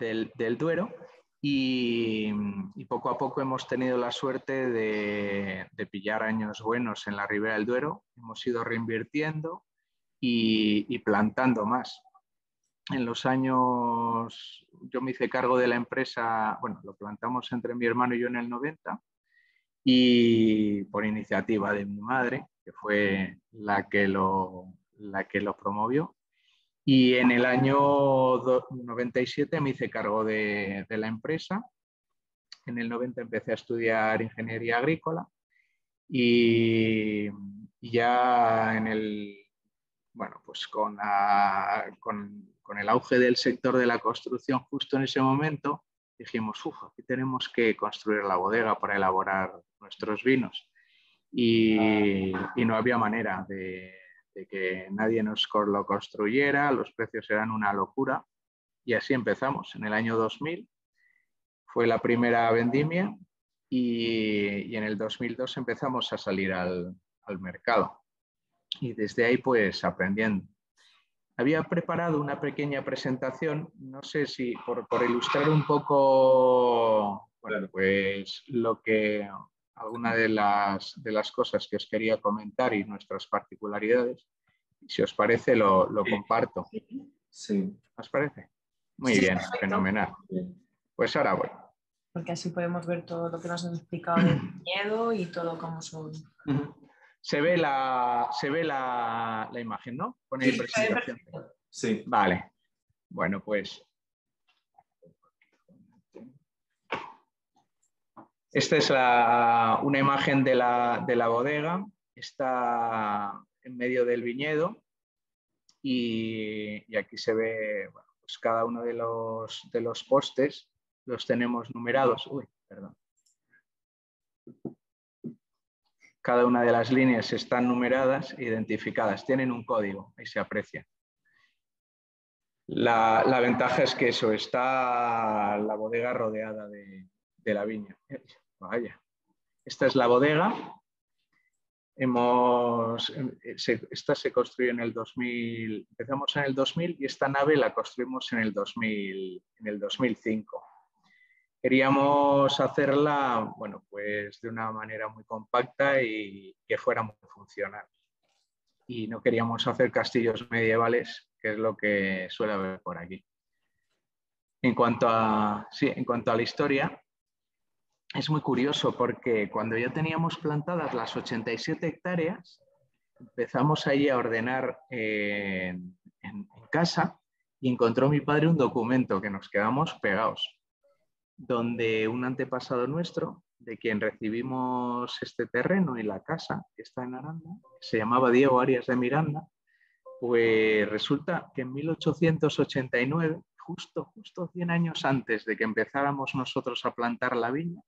del, Duero y, poco a poco hemos tenido la suerte de, pillar años buenos en la ribera del Duero. Hemos ido reinvirtiendo y, plantando más. En los años, yo me hice cargo de la empresa, bueno, lo plantamos entre mi hermano y yo en el 90 y por iniciativa de mi madre, que fue la que lo, la que lo promovió. Y en el año 97 me hice cargo de, la empresa. En el 90 empecé a estudiar ingeniería agrícola y, ya en el, bueno, pues con, con, con, el auge del sector de la construcción justo en ese momento, dijimos, uff, aquí tenemos que construir la bodega para elaborar nuestros vinos. Y no había manera de, de que nadie nos lo construyera, los precios eran una locura. Y así empezamos. En el año 2000 fue la primera vendimia y, en el 2002 empezamos a salir al, mercado. Y desde ahí pues aprendiendo. Había preparado una pequeña presentación, no sé si por, por ilustrar un poco bueno, pues lo que alguna de las, de las cosas que os quería comentar y nuestras particularidades. Si os parece, lo, lo comparto. Sí. ¿Os parece? Muy bien, fenomenal. Pues ahora voy. Porque así podemos ver todo lo que nos han explicado del miedo y todo cómo son. Se ve la, se ve la, la imagen, ¿no? Con sí, presentación. Sí. Vale. Bueno, pues Esta es una imagen de la, bodega, está en medio del viñedo y, aquí se ve pues cada uno de los, de los postes, los tenemos numerados. Uy, perdón. Cada una de las líneas están numeradas, identificadas, tienen un código, ahí se aprecia. La, ventaja es que eso, está la bodega rodeada de, de la viña. Vaya. Esta es la bodega. Hemos, esta se construyó en el 2000, empezamos en el 2000 y esta nave la construimos en el, 2000, en el 2005. Queríamos hacerla, bueno, pues de una manera muy compacta y que fuera muy funcional. Y no queríamos hacer castillos medievales, que es lo que suele haber por aquí. En cuanto a, sí, en cuanto a la historia, es muy curioso porque cuando ya teníamos plantadas las 87 hectáreas, empezamos ahí a ordenar eh, en, casa y encontró mi padre un documento que nos quedamos pegados, donde un antepasado nuestro, de quien recibimos este terreno y la casa que está en Aranda, se llamaba Diego Arias de Miranda, pues resulta que en 1889, justo, justo 100 años antes de que empezáramos nosotros a plantar la viña,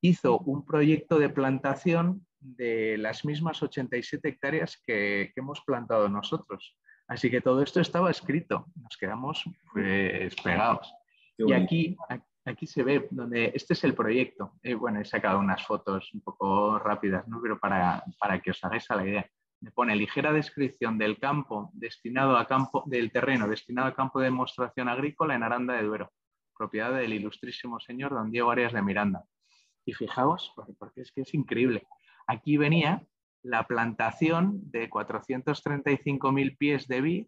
hizo un proyecto de plantación de las mismas 87 hectáreas que, hemos plantado nosotros. Así que todo esto estaba escrito, nos quedamos pues, pegados. Y aquí, aquí se ve donde este es el proyecto. Eh, bueno, he sacado unas fotos un poco rápidas, ¿no? pero para, para que os hagáis a la idea. Me pone ligera descripción del campo destinado a campo, del terreno destinado a campo de demostración agrícola en Aranda de Duero, propiedad del ilustrísimo señor don Diego Arias de Miranda. Y fijaos, porque es que es increíble. Aquí venía la plantación de 435.000 pies de vid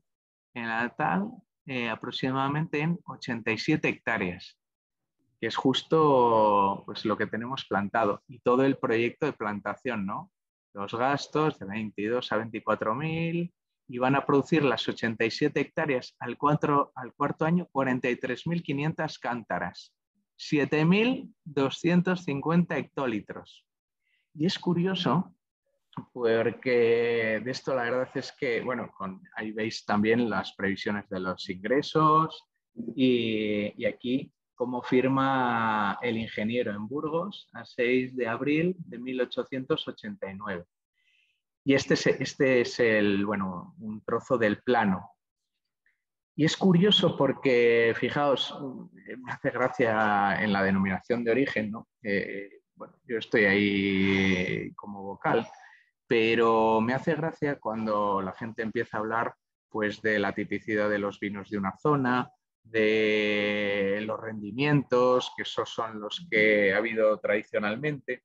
en la tal eh, aproximadamente en 87 hectáreas, que es justo pues, lo que tenemos plantado. Y todo el proyecto de plantación, ¿no? Los gastos de 22 a 24.000 y van a producir las 87 hectáreas al, al cuarto año 43.500 cántaras. 7.250 hectolitros. Y es curioso porque de esto la verdad es que, bueno, ahí veis también las previsiones de los ingresos y, aquí como firma el ingeniero en Burgos a 6 de abril de 1889. Y este es, este es el, bueno, un trozo del plano y es curioso porque, fijaos, me hace gracia en la denominación de origen, ¿no? bueno, yo estoy ahí como vocal, pero me hace gracia cuando la gente empieza a hablar pues, de la tipicidad de los vinos de una zona, de los rendimientos, que esos son los que ha habido tradicionalmente.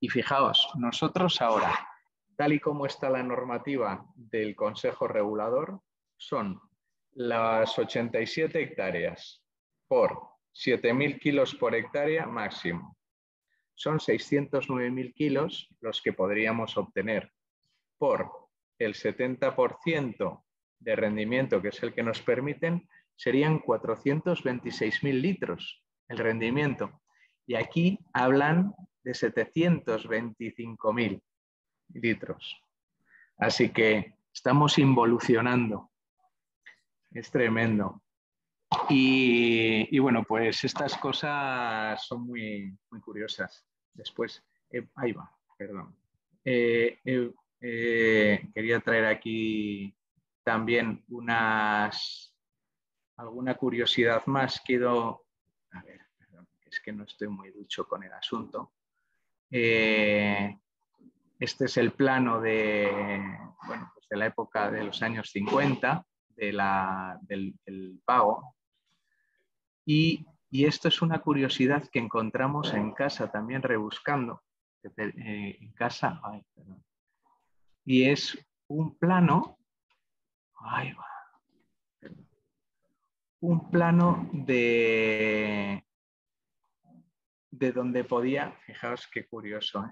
Y fijaos, nosotros ahora, tal y como está la normativa del Consejo Regulador, son las 87 hectáreas por 7.000 kilos por hectárea máximo. Son 609.000 kilos los que podríamos obtener por el 70% de rendimiento, que es el que nos permiten, serían 426.000 litros el rendimiento. Y aquí hablan de 725.000 litros. Así que estamos involucionando. Es tremendo. Y, bueno, pues estas cosas son muy, muy curiosas. Después, eh, ahí va, perdón. Eh, eh, quería traer aquí también unas, alguna curiosidad más. Quiero, a ver, es que no estoy muy ducho con el asunto. este es el plano de, bueno, pues de la época de los años 50, del, pago. Y, esto es una curiosidad que encontramos en casa también rebuscando. Eh, en casa, y es un plano, un plano de, de donde podía, fijaos qué curioso, ¿eh?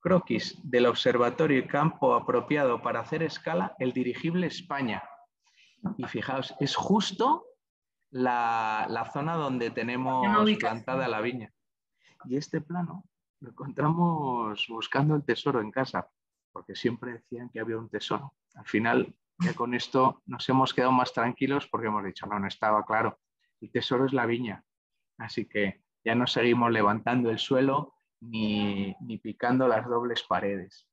croquis del observatorio y campo apropiado para hacer escala el dirigible España. Y fijaos, es justo la, zona donde tenemos plantada la viña. Y este plano lo encontramos buscando el tesoro en casa, porque siempre decían que había un tesoro. Al final, ya con esto nos hemos quedado más tranquilos porque hemos dicho, no, no estaba claro, el tesoro es la viña. Así que ya no seguimos levantando el suelo ni, picando las dobles paredes.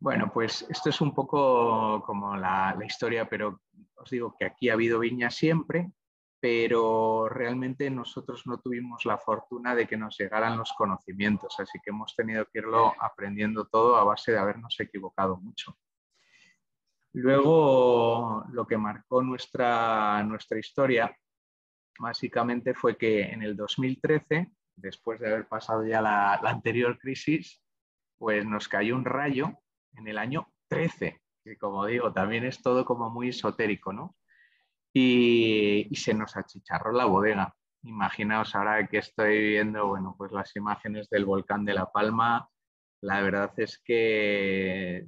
Bueno, pues esto es un poco como la, la, historia, pero os digo que aquí ha habido viña siempre, pero realmente nosotros no tuvimos la fortuna de que nos llegaran los conocimientos, así que hemos tenido que irlo aprendiendo todo a base de habernos equivocado mucho. Luego, lo que marcó nuestra, nuestra historia básicamente fue que en el 2013, después de haber pasado ya la, anterior crisis, pues nos cayó un rayo en el año 13, que como digo, también es todo como muy esotérico, ¿no? Y, se nos achicharró la bodega. Imaginaos ahora que estoy viendo, bueno, pues las imágenes del volcán de La Palma, la verdad es que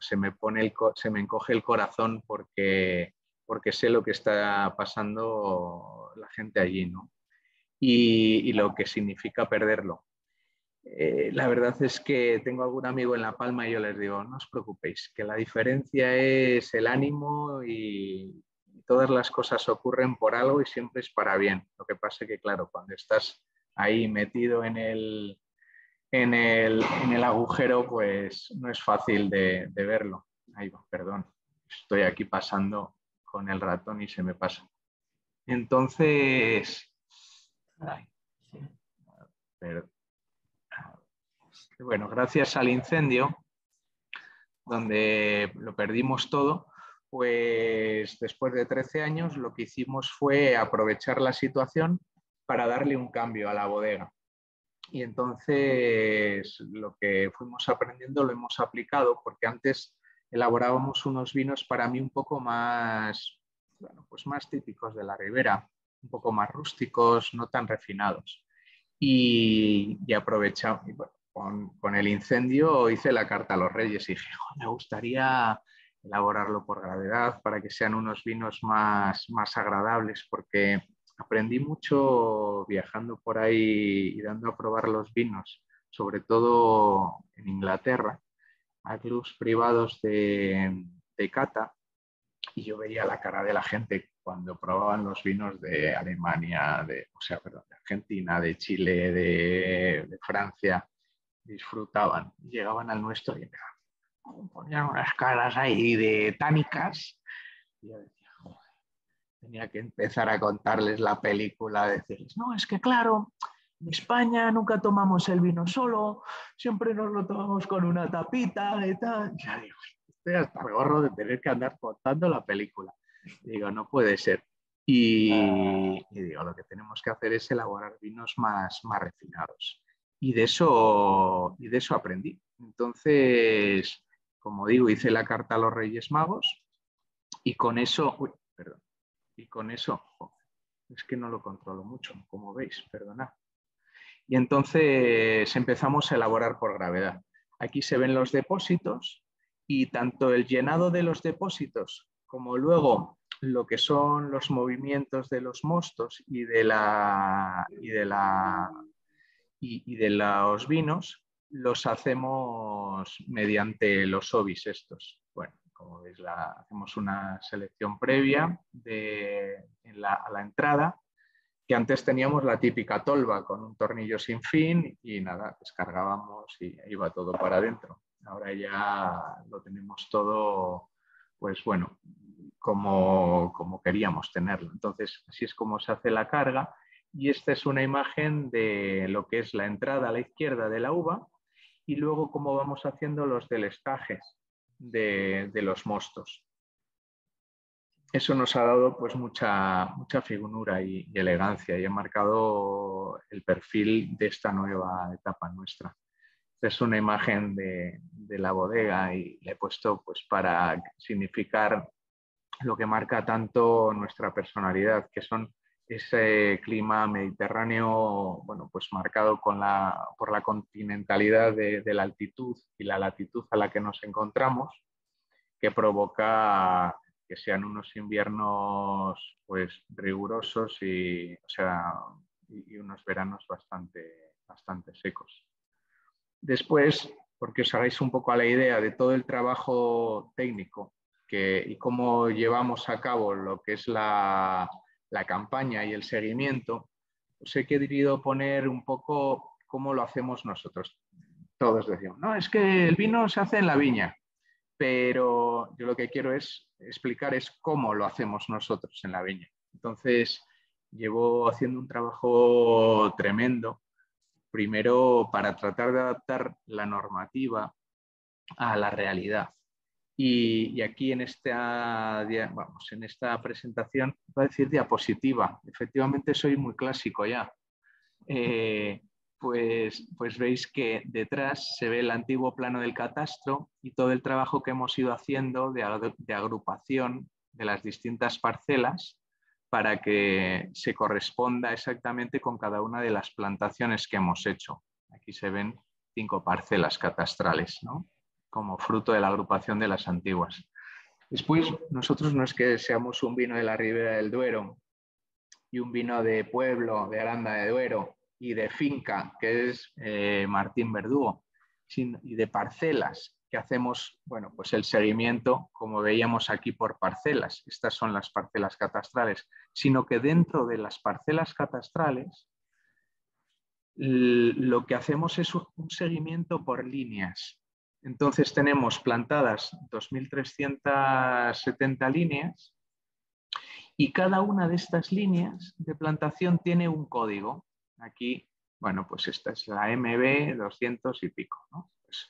se, me pone el, se me encoge el corazón porque, porque sé lo que está pasando la gente allí, ¿no? Y, lo que significa perderlo. Eh, la verdad es que tengo algún amigo en La Palma y yo les digo, no os preocupéis, que la diferencia es el ánimo y, todas las cosas ocurren por algo y siempre es para bien. Lo que pasa es que, claro, cuando estás ahí metido en el, en el, agujero, pues no es fácil de, verlo. Ahí va, perdón, estoy aquí pasando con el ratón y se me pasa. Entonces, bueno, gracias al incendio, donde lo perdimos todo, pues después de 13 años lo que hicimos fue aprovechar la situación para darle un cambio a la bodega. Y entonces lo que fuimos aprendiendo lo hemos aplicado porque antes elaborábamos unos vinos para mí un poco más, bueno, pues más típicos de la ribera, un poco más rústicos, no tan refinados. Y, y aprovechamos, con, el incendio hice la carta a los reyes y dije, me gustaría elaborarlo por gravedad para que sean unos vinos más, más agradables, porque aprendí mucho viajando por ahí y dando a probar los vinos, sobre todo en Inglaterra, a clubs privados de, cata, y yo veía la cara de la gente cuando probaban los vinos de Alemania, de, o sea, perdón, de Argentina, de Chile, de, Francia, disfrutaban, llegaban al nuestro y ponían unas caras ahí de tánicas, y yo decía, tenía que empezar a contarles la película, decirles, no, es que claro, en España nunca tomamos el vino solo, siempre nos lo tomamos con una tapita y tal. Ya digo, estoy hasta el gorro de tener que andar contando la película. digo, no puede ser. Y, digo, lo que tenemos que hacer es elaborar vinos más, más refinados. Y de, eso, y de eso aprendí. Entonces, como digo, hice la carta a los Reyes Magos y con eso, uy, perdón, y con eso, es que no lo controlo mucho, como veis, perdonad. Y entonces empezamos a elaborar por gravedad. Aquí se ven los depósitos y tanto el llenado de los depósitos como luego lo que son los movimientos de los mostos y de, la, y de, la, y, de los vinos los hacemos mediante los obis estos. Bueno, como veis, la, hacemos una selección previa de, a la entrada, que antes teníamos la típica tolva con un tornillo sin fin y nada, descargábamos y iba todo para adentro. Ahora ya lo tenemos todo, pues bueno, como, como queríamos tenerlo. Entonces, así es como se hace la carga. Y esta es una imagen de lo que es la entrada a la izquierda de la uva y luego cómo vamos haciendo los delestajes de, de los mostos. Eso nos ha dado pues mucha, mucha figura y, elegancia y ha marcado el perfil de esta nueva etapa nuestra. Es una imagen de, de la bodega y le he puesto pues para significar lo que marca tanto nuestra personalidad, que son ese clima mediterráneo, bueno, pues marcado con la, por la continentalidad de, la altitud y la latitud a la que nos encontramos, que provoca que sean unos inviernos pues rigurosos y, o sea, y unos veranos bastante, bastante secos. Después, porque os hagáis un poco a la idea de todo el trabajo técnico y cómo llevamos a cabo lo que es la, campaña y el seguimiento, os he querido poner un poco cómo lo hacemos nosotros. Todos decimos, no, es que el vino se hace en la viña, pero yo lo que quiero es explicar es cómo lo hacemos nosotros en la viña. Entonces, llevo haciendo un trabajo tremendo, primero para tratar de adaptar la normativa a la realidad. Y, aquí en esta, vamos, en esta presentación va a decir diapositiva. Efectivamente soy muy clásico ya. Eh, pues, pues veis que detrás se ve el antiguo plano del catastro y todo el trabajo que hemos ido haciendo de, de agrupación de las distintas parcelas para que se corresponda exactamente con cada una de las plantaciones que hemos hecho. Aquí se ven cinco parcelas catastrales, ¿no? Como fruto de la agrupación de las antiguas. Después, nosotros no es que seamos un vino de la Ribera del Duero y un vino de pueblo, de Aranda de Duero y de finca, que es eh, Martín Verdugo, y de parcelas, que hacemos, bueno, pues el seguimiento, como veíamos aquí, por parcelas. Estas son las parcelas catastrales, sino que dentro de las parcelas catastrales lo que hacemos es un seguimiento por líneas. Entonces tenemos plantadas 2.370 líneas y cada una de estas líneas de plantación tiene un código. Aquí, bueno, pues esta es la MB 200 y pico. Pues,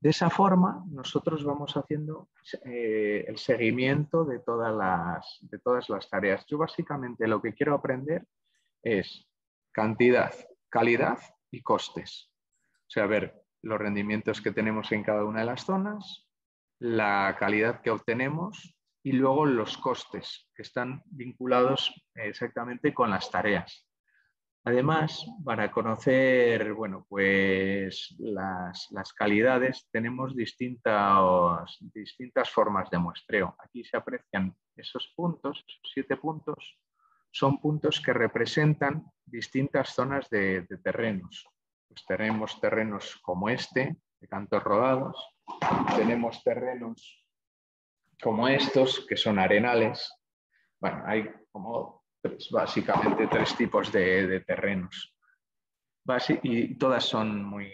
de esa forma, nosotros vamos haciendo eh, el seguimiento de todas, las, de todas las tareas. Yo básicamente lo que quiero aprender es cantidad, calidad y costes. O sea, a ver, los rendimientos que tenemos en cada una de las zonas, la calidad que obtenemos y luego los costes que están vinculados exactamente con las tareas. Además, para conocer bueno, pues las, calidades tenemos distintas, distintas formas de muestreo. Aquí se aprecian esos puntos, siete puntos, son puntos que representan distintas zonas de terrenos pues tenemos terrenos como este, de cantos rodados, tenemos terrenos como estos, que son arenales. Bueno, hay como básicamente tres tipos de, terrenos. y todas son muy,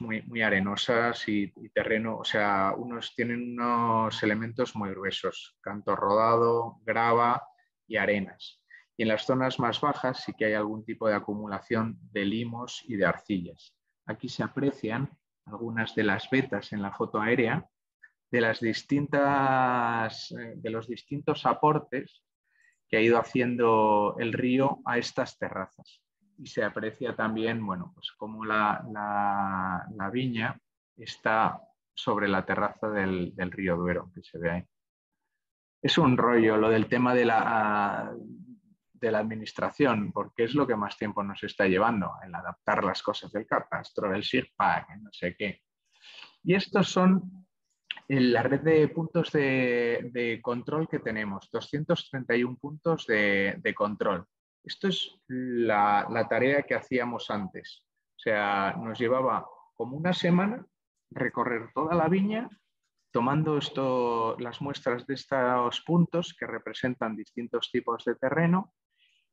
muy, muy arenosas y, y, terreno, o sea, unos tienen unos elementos muy gruesos, canto rodado, grava y arenas. Y en las zonas más bajas sí que hay algún tipo de acumulación de limos y de arcillas. Aquí se aprecian algunas de las vetas en la foto aérea, de, las distintas, eh, de los distintos aportes que ha ido haciendo el río a estas terrazas. Y se aprecia también, bueno, pues cómo la, la, viña está sobre la terraza del, del, río Duero, que se ve ahí. Es un rollo lo del tema de la, de la administración, porque es lo que más tiempo nos está llevando, el adaptar las cosas del catastro, del SIRPAC, no sé qué. Y estos son la red de puntos de, control que tenemos, 231 puntos de, control. Esto es la, tarea que hacíamos antes. O sea, nos llevaba como una semana recorrer toda la viña tomando esto, las muestras de estos puntos que representan distintos tipos de terreno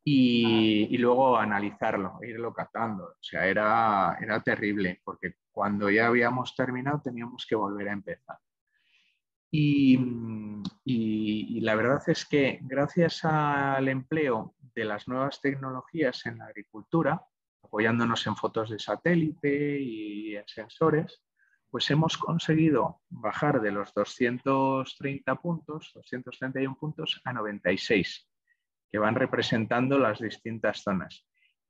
y, luego analizarlo, irlo catando. O sea, era, era terrible porque cuando ya habíamos terminado teníamos que volver a empezar. Y, y, la verdad es que gracias al empleo de las nuevas tecnologías en la agricultura, apoyándonos en fotos de satélite y en sensores, pues hemos conseguido bajar de los 230 puntos, 231 puntos, a 96 que van representando las distintas zonas.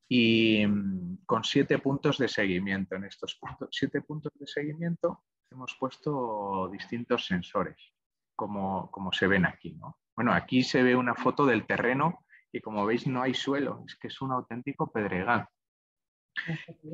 Y mm, con siete puntos de seguimiento. En estos puntos, siete puntos de seguimiento hemos puesto distintos sensores, como, como se ven aquí. ¿no? Bueno, aquí se ve una foto del terreno y como veis no hay suelo, es que es un auténtico pedregal,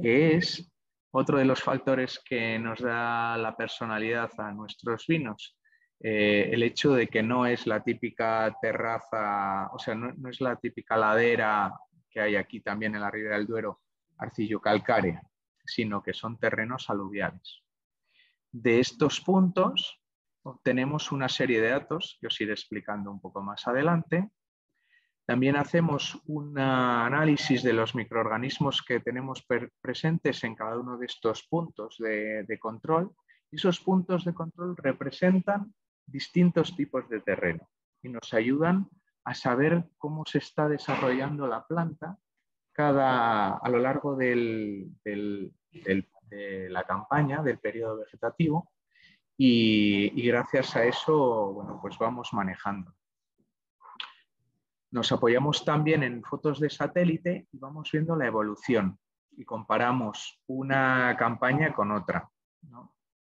que es otro de los factores que nos da la personalidad a nuestros vinos eh, el hecho de que no es la típica terraza, o sea, no, es la típica ladera que hay aquí también en la Ribera del Duero, arcillo calcárea, sino que son terrenos aluviales. De estos puntos obtenemos una serie de datos que os iré explicando un poco más adelante. También hacemos un análisis de los microorganismos que tenemos presentes en cada uno de estos puntos de, de control. Esos puntos de control representan distintos tipos de terreno y nos ayudan a saber cómo se está desarrollando la planta cada, a lo largo de la campaña, del periodo vegetativo, y, gracias a eso bueno, pues vamos manejando. Nos apoyamos también en fotos de satélite y vamos viendo la evolución y comparamos una campaña con otra.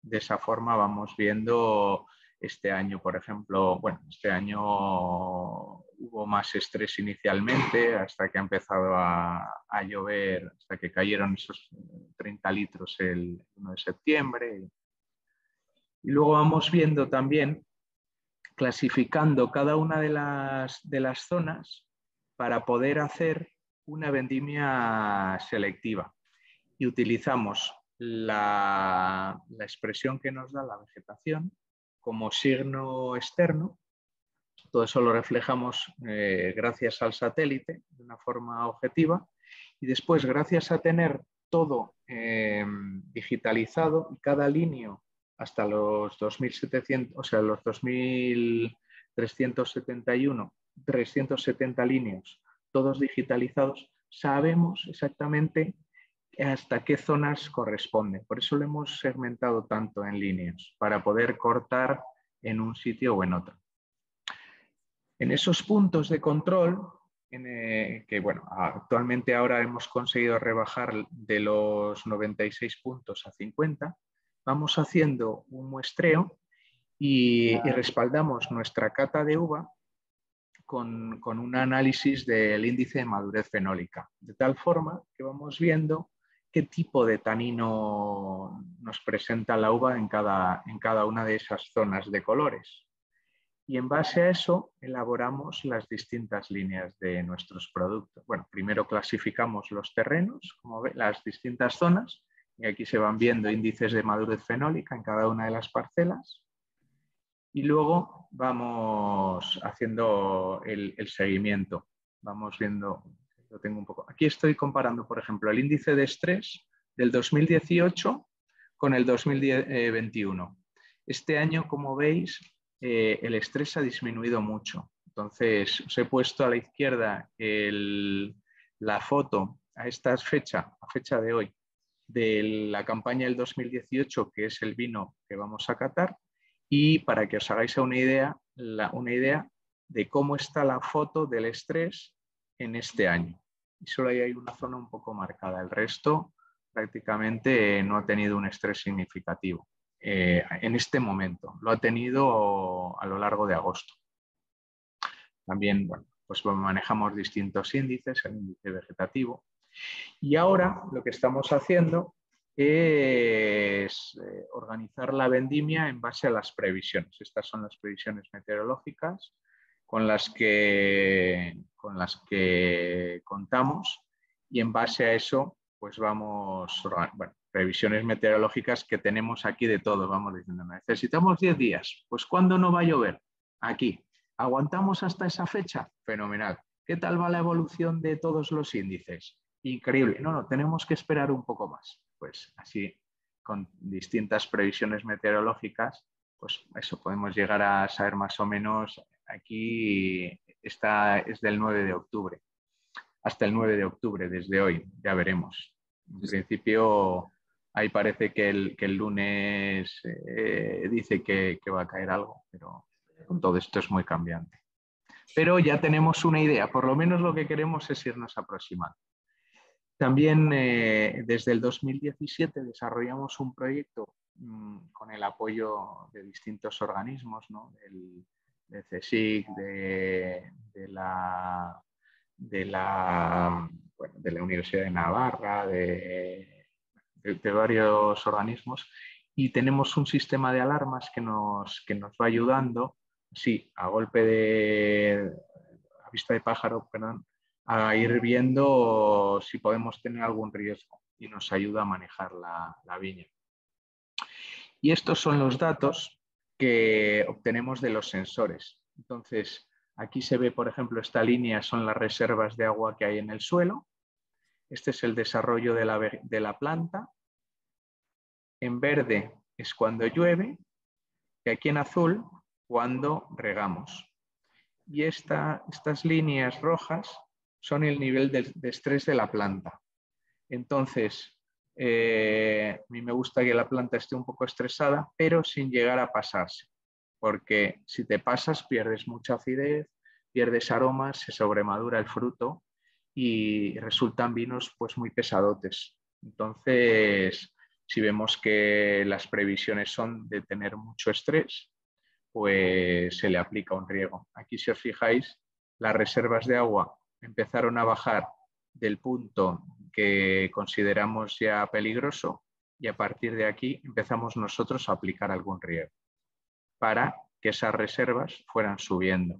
De esa forma vamos viendo este año, por ejemplo, bueno, este año hubo más estrés inicialmente hasta que ha empezado a, llover, hasta que cayeron esos 30 litros el 1 de septiembre. Y luego vamos viendo también, clasificando cada una de las, de las zonas para poder hacer una vendimia selectiva. Y utilizamos la, la expresión que nos da la vegetación como signo externo. Todo eso lo reflejamos eh, gracias al satélite de una forma objetiva y después gracias a tener todo em, digitalizado y cada línea hasta los 2700, o sea, los 2371, 370 líneas, todos digitalizados, sabemos exactamente hasta qué zonas corresponde. Por eso lo hemos segmentado tanto en líneas, para poder cortar en un sitio o en otro. En esos puntos de control, eh, que bueno, actualmente ahora hemos conseguido rebajar de los 96 puntos a 50, vamos haciendo un muestreo y, respaldamos nuestra cata de uva con, con, un análisis del índice de madurez fenólica, de tal forma que vamos viendo qué tipo de tanino nos presenta la uva en cada, en cada una de esas zonas de colores. Y en base a eso elaboramos las distintas líneas de nuestros productos. Bueno, primero clasificamos los terrenos, como las distintas zonas, y aquí se van viendo índices de madurez fenólica en cada una de las parcelas. Y luego vamos haciendo el seguimiento. Vamos viendo Aquí estoy comparando, por ejemplo, el índice de estrés del 2018 con el 2021. Este año, como veis, eh, el estrés ha disminuido mucho. Entonces, os he puesto a la izquierda la foto a esta fecha, a fecha de hoy, de la campaña del 2018, que es el vino que vamos a catar, y para que os hagáis una idea de cómo está la foto del estrés en este año. Y solo hay una zona un poco marcada. El resto prácticamente no ha tenido un estrés significativo eh, en este momento. Lo ha tenido a lo largo de agosto. También, bueno, pues manejamos distintos índices, el índice vegetativo. Y ahora lo que estamos haciendo es eh, organizar la vendimia en base a las previsiones. Estas son las previsiones meteorológicas con las que, con las que contamos y en base a eso pues vamos, bueno, previsiones meteorológicas que tenemos aquí de todo, vamos diciendo, necesitamos 10 días, pues ¿cuándo no va a llover? Aquí. ¿Aguantamos hasta esa fecha? Fenomenal. ¿Qué tal va la evolución de todos los índices? Increíble. No, no, tenemos que esperar un poco más. Pues así, con distintas previsiones meteorológicas, pues eso podemos llegar a saber más o menos Aquí está, es del 9 de octubre, hasta el 9 de octubre, desde hoy, ya veremos. En principio, ahí parece que el, que el lunes eh, dice que, va a caer algo, pero con todo esto es muy cambiante. Pero ya tenemos una idea, por lo menos lo que queremos es irnos aproximando. También eh, desde el 2017 desarrollamos un proyecto mm, con el apoyo de distintos organismos, ¿no? De CSIC, de, la, de, la, de la Universidad de Navarra, de, de, varios organismos, y tenemos un sistema de alarmas que nos, que nos va ayudando, sí, a golpe de, a vista de pájaro, perdón, a ir viendo si podemos tener algún riesgo y nos ayuda a manejar la, la viña. Y estos son los datos que obtenemos de los sensores. Entonces, aquí se ve, por ejemplo, esta línea son las reservas de agua que hay en el suelo. Este es el desarrollo de la, planta. En verde es cuando llueve y aquí en azul cuando regamos. Y estas líneas rojas son el nivel de, de estrés de la planta. Entonces, eh, a mí me gusta que la planta esté un poco estresada, pero sin llegar a pasarse, porque si te pasas pierdes mucha acidez, pierdes aromas, se sobremadura el fruto y resultan vinos pues muy pesadotes. Entonces, si vemos que las previsiones son de tener mucho estrés, pues se le aplica un riego. Aquí si os fijáis, las reservas de agua empezaron a bajar del punto que consideramos ya peligroso y a partir de aquí empezamos nosotros a aplicar algún riego para que esas reservas fueran subiendo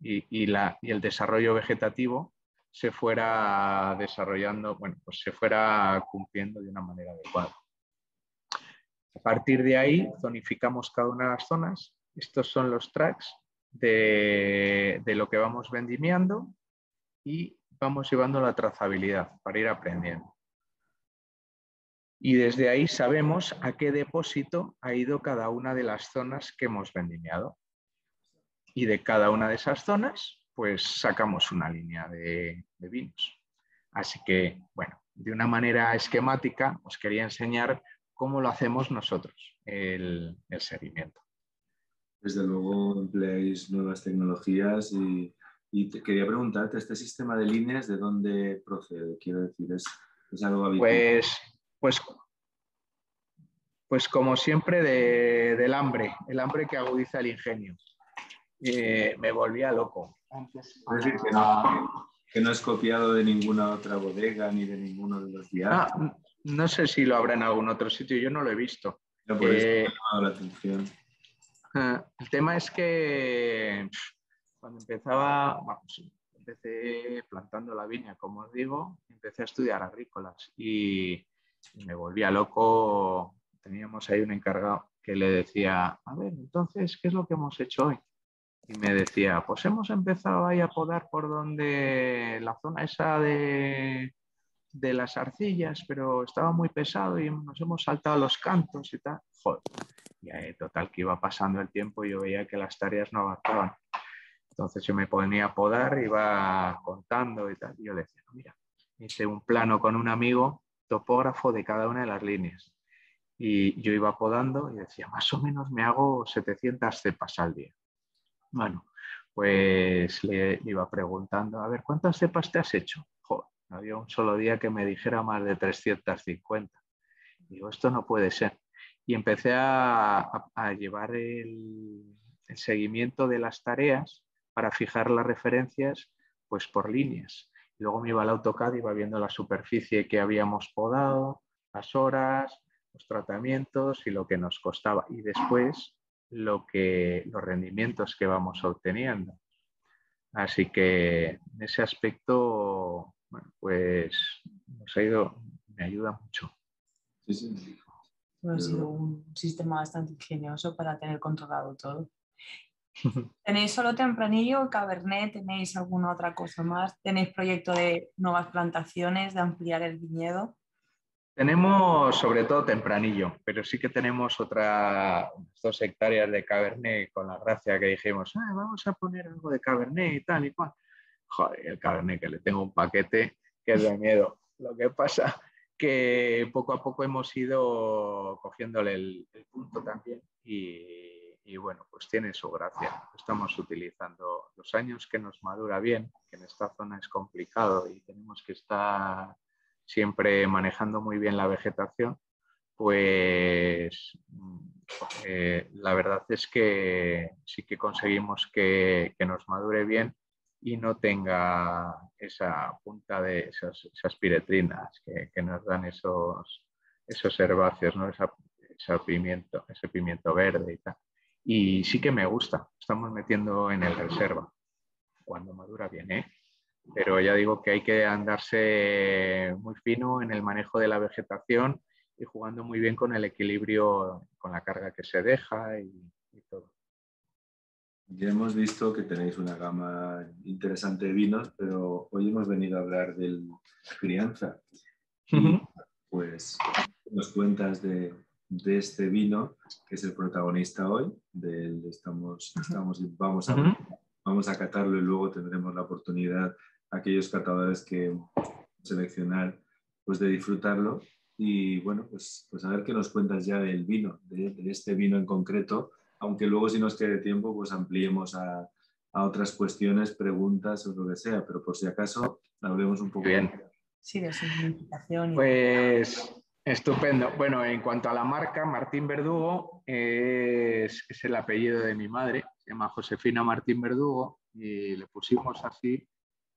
y, la, y el desarrollo vegetativo se fuera desarrollando, bueno, pues se fuera cumpliendo de una manera adecuada. A partir de ahí, zonificamos cada una de las zonas. Estos son los tracks de, de lo que vamos vendimiando y vamos llevando la trazabilidad para ir aprendiendo. Y desde ahí sabemos a qué depósito ha ido cada una de las zonas que hemos vendimiado. Y de cada una de esas zonas, pues sacamos una línea de, vinos. Así que, bueno, de una manera esquemática os quería enseñar cómo lo hacemos nosotros, el, el seguimiento. Desde luego empleáis nuevas tecnologías y y te quería preguntarte, ¿este sistema de líneas de dónde procede? Quiero decir, ¿es, algo habitual? Pues, pues, pues como siempre del hambre, el hambre que agudiza el ingenio. Eh, me volvía loco. Es decir, que no, que no es copiado de ninguna otra bodega ni de ninguno de los diarios. Ah, no sé si lo habrá en algún otro sitio, yo no lo he visto. No, por eso me ha llamado la atención. Ah, el tema es que cuando empezaba, pues, empecé plantando la viña, como os digo, empecé a estudiar agrícolas y, me volvía loco. Teníamos ahí un encargado que le decía, a ver, entonces, ¿qué es lo que hemos hecho hoy? Y me decía, pues hemos empezado ahí a podar por donde la zona esa de, de las arcillas, pero estaba muy pesado y nos hemos saltado los cantos y tal. Joder. Y ahí, total, que iba pasando el tiempo y yo veía que las tareas no avanzaban. Entonces yo me ponía a podar, iba contando y tal. Y yo le decía, mira, hice un plano con un amigo, topógrafo de cada una de las líneas. y yo iba podando y decía, más o menos me hago 700 cepas al día. Bueno, pues le, iba preguntando, a ver, ¿cuántas cepas te has hecho? Joder, no había un solo día que me dijera más de 350. Digo, esto no puede ser. Y empecé a, llevar el, el, seguimiento de las tareas para fijar las referencias pues por líneas. luego me iba al AutoCAD, iba viendo la superficie que habíamos podado, las horas, los tratamientos y lo que nos costaba. Y después lo que, los rendimientos que vamos obteniendo. Así que en ese aspecto, bueno, pues nos ha ido, me ayuda mucho. Sí, sí. ha sido un sistema bastante ingenioso para tener controlado todo. ¿Tenéis solo tempranillo, cabernet? ¿Tenéis alguna otra cosa más? ¿Tenéis proyecto de nuevas plantaciones, de ampliar el viñedo? Tenemos sobre todo tempranillo, pero sí que tenemos otras dos hectáreas de cabernet con la gracia que dijimos, ah, vamos a poner algo de cabernet y tal y cual. Joder, el cabernet que le tengo un paquete que es de miedo. Lo que pasa que poco a poco hemos ido cogiéndole el, punto también y, y, bueno, pues tiene su gracia. Estamos utilizando los años que nos madura bien, que en esta zona es complicado y tenemos que estar siempre manejando muy bien la vegetación, pues eh, la verdad es que sí que conseguimos que, nos madure bien y no tenga esa punta de esas, piretrinas que, nos dan esos, esos herbáceos, ¿no? ese, pimiento, ese pimiento verde y tal. Y sí que me gusta, estamos metiendo en el reserva cuando madura bien, ¿eh? pero ya digo que hay que andarse muy fino en el manejo de la vegetación y jugando muy bien con el equilibrio, con la carga que se deja y, todo. Ya hemos visto que tenéis una gama interesante de vinos, pero hoy hemos venido a hablar del crianza. pues nos cuentas de, este vino, que es el protagonista hoy, del estamos, estamos, vamos, a, vamos a catarlo y luego tendremos la oportunidad aquellos catadores que seleccionar, pues de disfrutarlo. Y bueno, pues, pues a ver qué nos cuentas ya del vino, de, este vino en concreto, aunque luego si nos quede tiempo, pues ampliemos a, a, otras cuestiones, preguntas o lo que sea, pero por si acaso hablemos un poco. Bien. Sí, de significación. Pues estupendo. Bueno, en cuanto a la marca, Martín Verdugo es, el apellido de mi madre, se llama Josefina Martín Verdugo y le pusimos así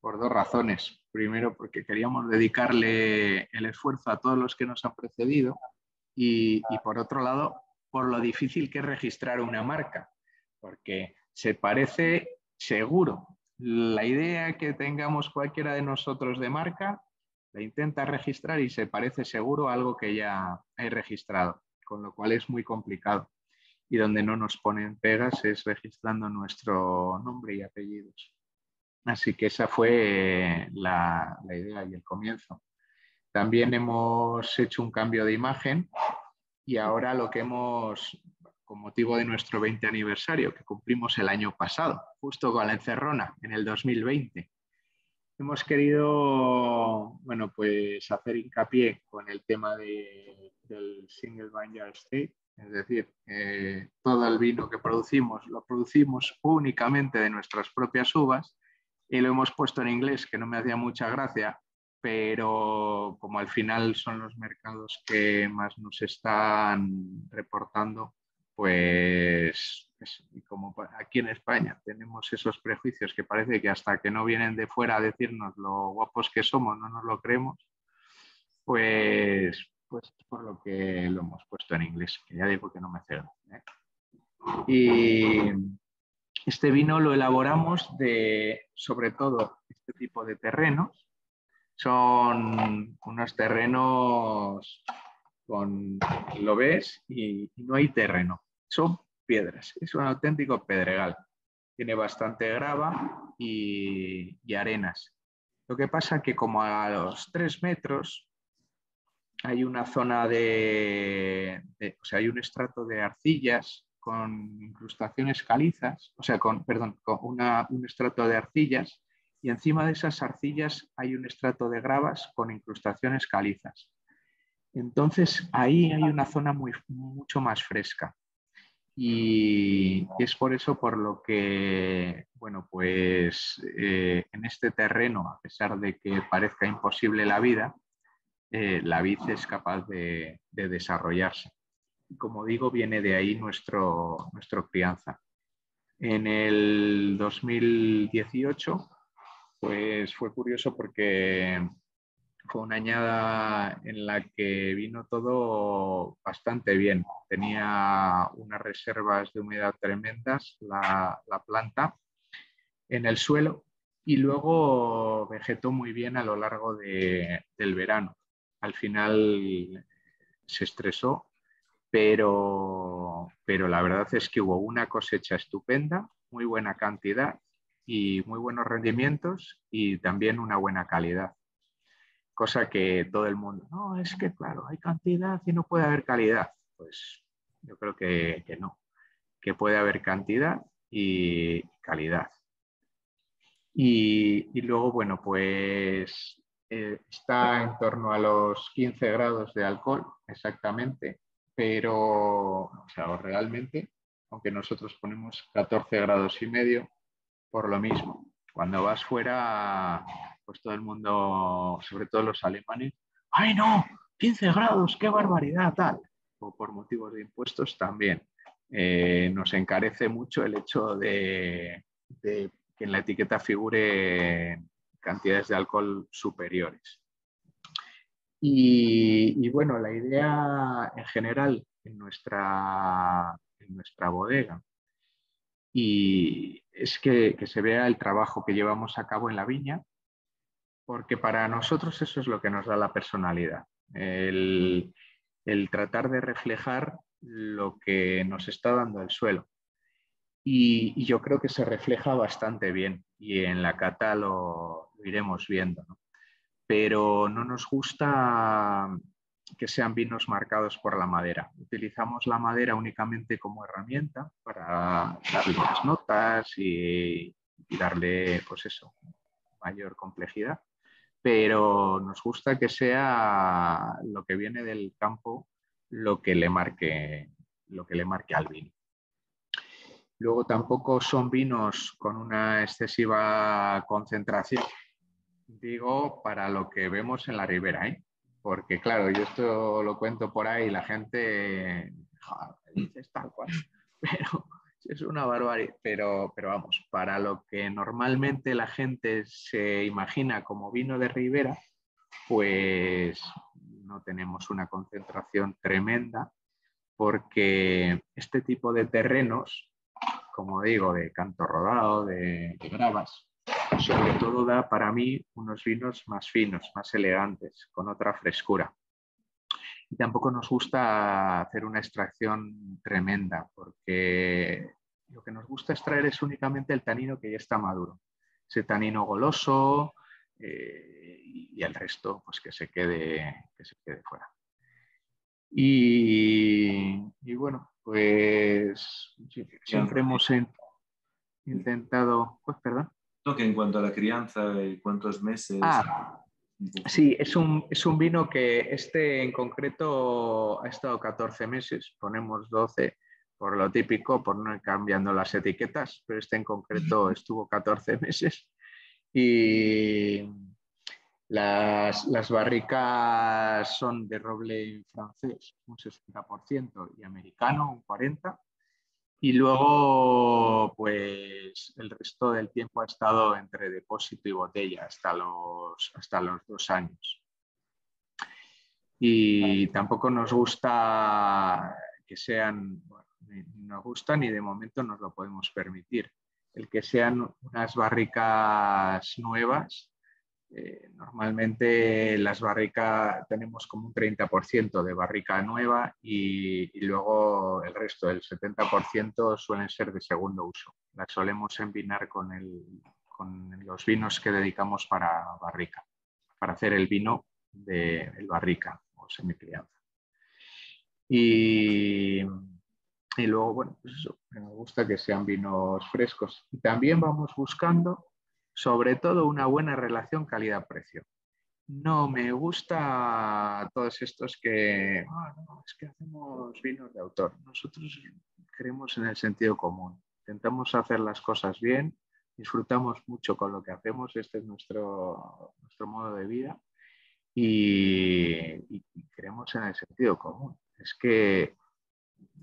por dos razones. Primero, porque queríamos dedicarle el esfuerzo a todos los que nos han precedido y, por otro lado, por lo difícil que es registrar una marca, porque se parece seguro. La idea que tengamos cualquiera de nosotros de marca, la intenta registrar y se parece seguro a algo que ya hay registrado, con lo cual es muy complicado. Y donde no nos ponen pegas es registrando nuestro nombre y apellidos. Así que esa fue la, idea y el comienzo. También hemos hecho un cambio de imagen y ahora lo que hemos, con motivo de nuestro 20 aniversario, que cumplimos el año pasado, justo con la encerrona, en el 2020, hemos querido, bueno, pues hacer hincapié con el tema del Single Vineyard State, es decir, todo el vino que producimos lo producimos únicamente de nuestras propias uvas y lo hemos puesto en inglés, que no me hacía mucha gracia, pero como al final son los mercados que más nos están reportando, pues, como aquí en España tenemos esos prejuicios que parece que hasta que no vienen de fuera a decirnos lo guapos que somos no nos lo creemos, pues, pues por lo que lo hemos puesto en inglés, que ya digo que no me cedo. ¿eh? Y este vino lo elaboramos de, sobre todo, este tipo de terrenos. Son unos terrenos con, lo ves, y, no hay terreno. Son piedras. Es un auténtico pedregal. Tiene bastante grava y, arenas. Lo que pasa que como a los tres metros hay una zona de, o sea, hay un estrato de arcillas con incrustaciones calizas, o sea, con, perdón, con un estrato de arcillas y encima de esas arcillas hay un estrato de gravas con incrustaciones calizas. Entonces ahí hay una zona muy, mucho más fresca. Y es por eso por lo que, bueno, pues eh, en este terreno, a pesar de que parezca imposible la vida, eh, la vid es capaz de, desarrollarse. Como digo, viene de ahí nuestro, nuestro crianza. En el 2018, pues fue curioso porque fue una añada en la que vino todo bastante bien. Tenía unas reservas de humedad tremendas la, planta en el suelo y luego vegetó muy bien a lo largo del verano. Al final se estresó, pero, pero la verdad es que hubo una cosecha estupenda, muy buena cantidad y muy buenos rendimientos y también una buena calidad. Cosa que todo el mundo, no, es que claro, hay cantidad y no puede haber calidad. Pues yo creo que, no, que puede haber cantidad y calidad. Y, y luego, bueno, pues eh, está en torno a los 15 grados de alcohol exactamente, pero o sea, realmente, aunque nosotros ponemos 14 grados y medio, por lo mismo. Cuando vas fuera, pues todo el mundo, sobre todo los alemanes, ¡ay no! 15 grados, qué barbaridad, tal. O por motivos de impuestos también. Eh, nos encarece mucho el hecho de, que en la etiqueta figure cantidades de alcohol superiores. Y, bueno, la idea en general en nuestra, en nuestra bodega y es que, se vea el trabajo que llevamos a cabo en la viña, porque para nosotros eso es lo que nos da la personalidad, el, tratar de reflejar lo que nos está dando el suelo. Y, yo creo que se refleja bastante bien y en la cata lo, iremos viendo. Pero no nos gusta que sean vinos marcados por la madera. Utilizamos la madera únicamente como herramienta para darle las notas y, darle, pues eso, mayor complejidad. Pero nos gusta que sea lo que viene del campo lo que le marque, lo que le marque al vino. Luego tampoco son vinos con una excesiva concentración, digo, para lo que vemos en la ribera, ¿eh? Porque claro, yo esto lo cuento por ahí la gente dice tal cual, pero es una barbaridad. Pero, pero vamos, para lo que normalmente la gente se imagina como vino de ribera, pues no tenemos una concentración tremenda porque este tipo de terrenos, como digo, de canto rodado, de, de gravas, sobre todo da para mí unos vinos más finos, más elegantes, con otra frescura. Y tampoco nos gusta hacer una extracción tremenda, porque lo que nos gusta extraer es únicamente el tanino que ya está maduro. Ese tanino goloso eh, y el resto, pues que se quede, que se quede fuera. Y, bueno, pues siempre hemos intentado, pues perdón que en cuanto a la crianza y cuántos meses. Ah, sí, es un, es un vino que este en concreto ha estado 14 meses, ponemos 12 por lo típico, por no ir cambiando las etiquetas, pero este en concreto estuvo 14 meses. Y las, las, barricas son de roble francés, un 60%, y americano, un 40%. Y luego, pues el resto del tiempo ha estado entre depósito y botella hasta los, hasta los dos años. Y tampoco nos gusta que sean, bueno, ni nos gusta ni de momento nos lo podemos permitir. El que sean unas barricas nuevas eh, normalmente las barricas tenemos como un 30% de barrica nueva y, luego el resto, del 70% suelen ser de segundo uso. Las solemos envinar con, los vinos que dedicamos para barrica, para hacer el vino de barrica o semicrianza. Y, y luego, bueno, pues eso, me gusta que sean vinos frescos. Y también vamos buscando sobre todo una buena relación calidad-precio. no me gusta todos estos que, ah, es que hacemos vinos de autor. Nosotros creemos en el sentido común. Intentamos hacer las cosas bien, disfrutamos mucho con lo que hacemos, este es nuestro, nuestro modo de vida y, creemos en el sentido común. Es que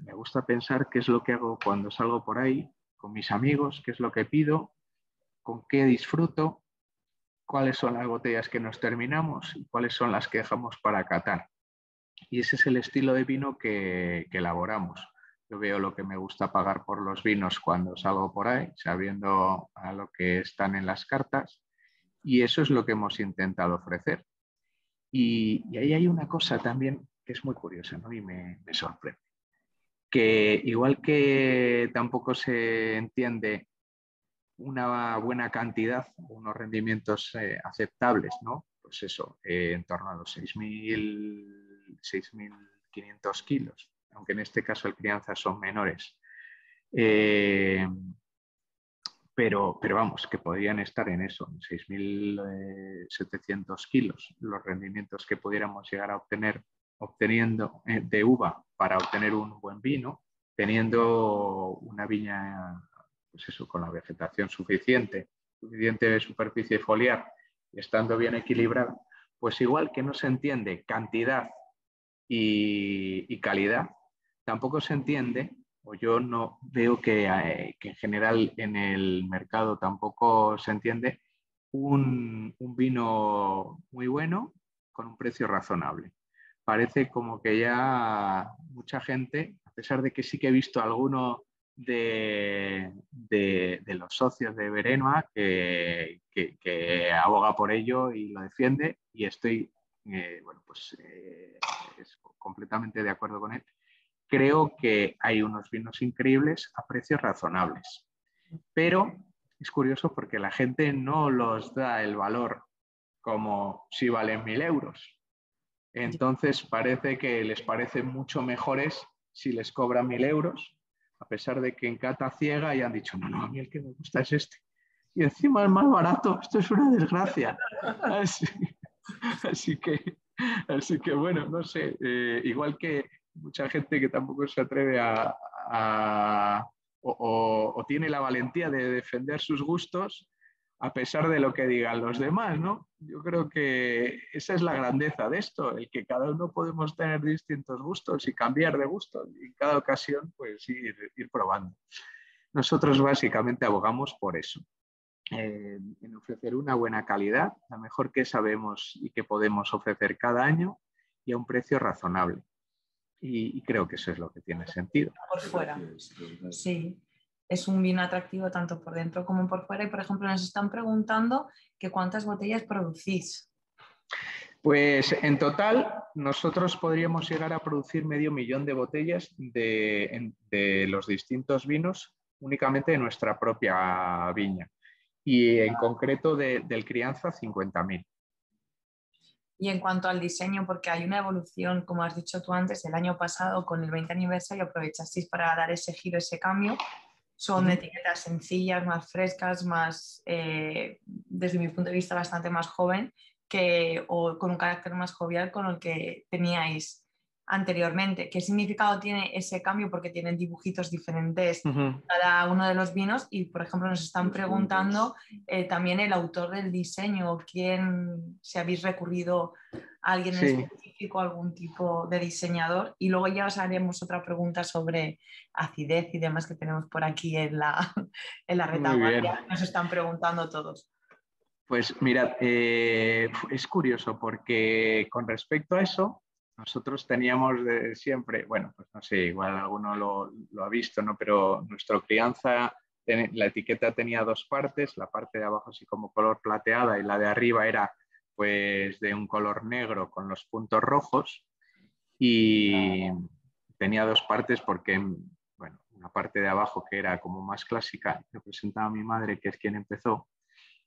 me gusta pensar qué es lo que hago cuando salgo por ahí con mis amigos, qué es lo que pido, con qué disfruto cuáles son las botellas que nos terminamos y cuáles son las que dejamos para catar. Y ese es el estilo de vino que, elaboramos. Yo veo lo que me gusta pagar por los vinos cuando salgo por ahí, sabiendo a lo que están en las cartas, y eso es lo que hemos intentado ofrecer. Y, ahí hay una cosa también que es muy curiosa ¿no? y me sorprende, que igual que tampoco se entiende una buena cantidad, unos rendimientos eh, aceptables, ¿no? Pues eso, eh, en torno a los 6.500 kilos, aunque en este caso el crianza son menores. Eh, pero, pero vamos, que podrían estar en eso, en 6.700 kilos, los rendimientos que pudiéramos llegar a obtener obteniendo de uva para obtener un buen vino, teniendo una viña pues eso, con la vegetación suficiente, suficiente superficie foliar y estando bien equilibrada, pues igual que no se entiende cantidad y, calidad, tampoco se entiende, o yo no veo que, eh, en general en el mercado tampoco se entiende, un vino muy bueno con un precio razonable. Parece como que ya mucha gente, a pesar de que sí que he visto alguno de, los socios de Berenoa que, aboga por ello y lo defiende y estoy eh, bueno, pues, eh, completamente de acuerdo con él. Creo que hay unos vinos increíbles a precios razonables, pero es curioso porque la gente no los da el valor como si valen mil euros. Entonces parece que les parecen mucho mejores si les cobran mil euros a pesar de que en cata ciega y han dicho, no, no, a mí el que me gusta es este. Y encima es más barato, esto es una desgracia. Así, que, así que, bueno, no sé, eh, igual que mucha gente que tampoco se atreve a, o, tiene la valentía de defender sus gustos, a pesar de lo que digan los demás, ¿no? Yo creo que esa es la grandeza de esto, el que cada uno podemos tener distintos gustos y cambiar de gusto y en cada ocasión pues ir, ir probando. Nosotros básicamente abogamos por eso, eh, en ofrecer una buena calidad, la mejor que sabemos y que podemos ofrecer cada año y a un precio razonable. Y, y creo que eso es lo que tiene sentido. Por fuera. Sí, es un vino atractivo tanto por dentro como por fuera. Y, por ejemplo, nos están preguntando que cuántas botellas producís. Pues en total nosotros podríamos llegar a producir medio millón de botellas de, los distintos vinos únicamente de nuestra propia viña y en concreto del crianza 50.000. Y en cuanto al diseño, porque hay una evolución, como has dicho tú antes, el año pasado con el 20 aniversario aprovechasteis para dar ese giro, ese cambio son etiquetas sencillas, más frescas, más, eh, desde mi punto de vista, bastante más joven que, o con un carácter más jovial con el que teníais anteriormente. ¿Qué significado tiene ese cambio? Porque tienen dibujitos diferentes cada uno de los vinos y, por ejemplo, nos están preguntando eh, también el autor del diseño, quién, si habéis recurrido a alguien específico, algún tipo de diseñador. Y luego ya os haremos otra pregunta sobre acidez y demás que tenemos por aquí en la, en la retaguardia. Nos están preguntando todos. Pues mirad, eh, es curioso porque con respecto a eso, nosotros teníamos de siempre, bueno, pues no sé, igual alguno lo, ha visto, ¿no? Pero nuestra crianza, la etiqueta tenía dos partes, la parte de abajo así como color plateada y la de arriba era pues de un color negro con los puntos rojos y tenía dos partes porque, bueno, una parte de abajo que era como más clásica, representaba a mi madre, que es quien empezó,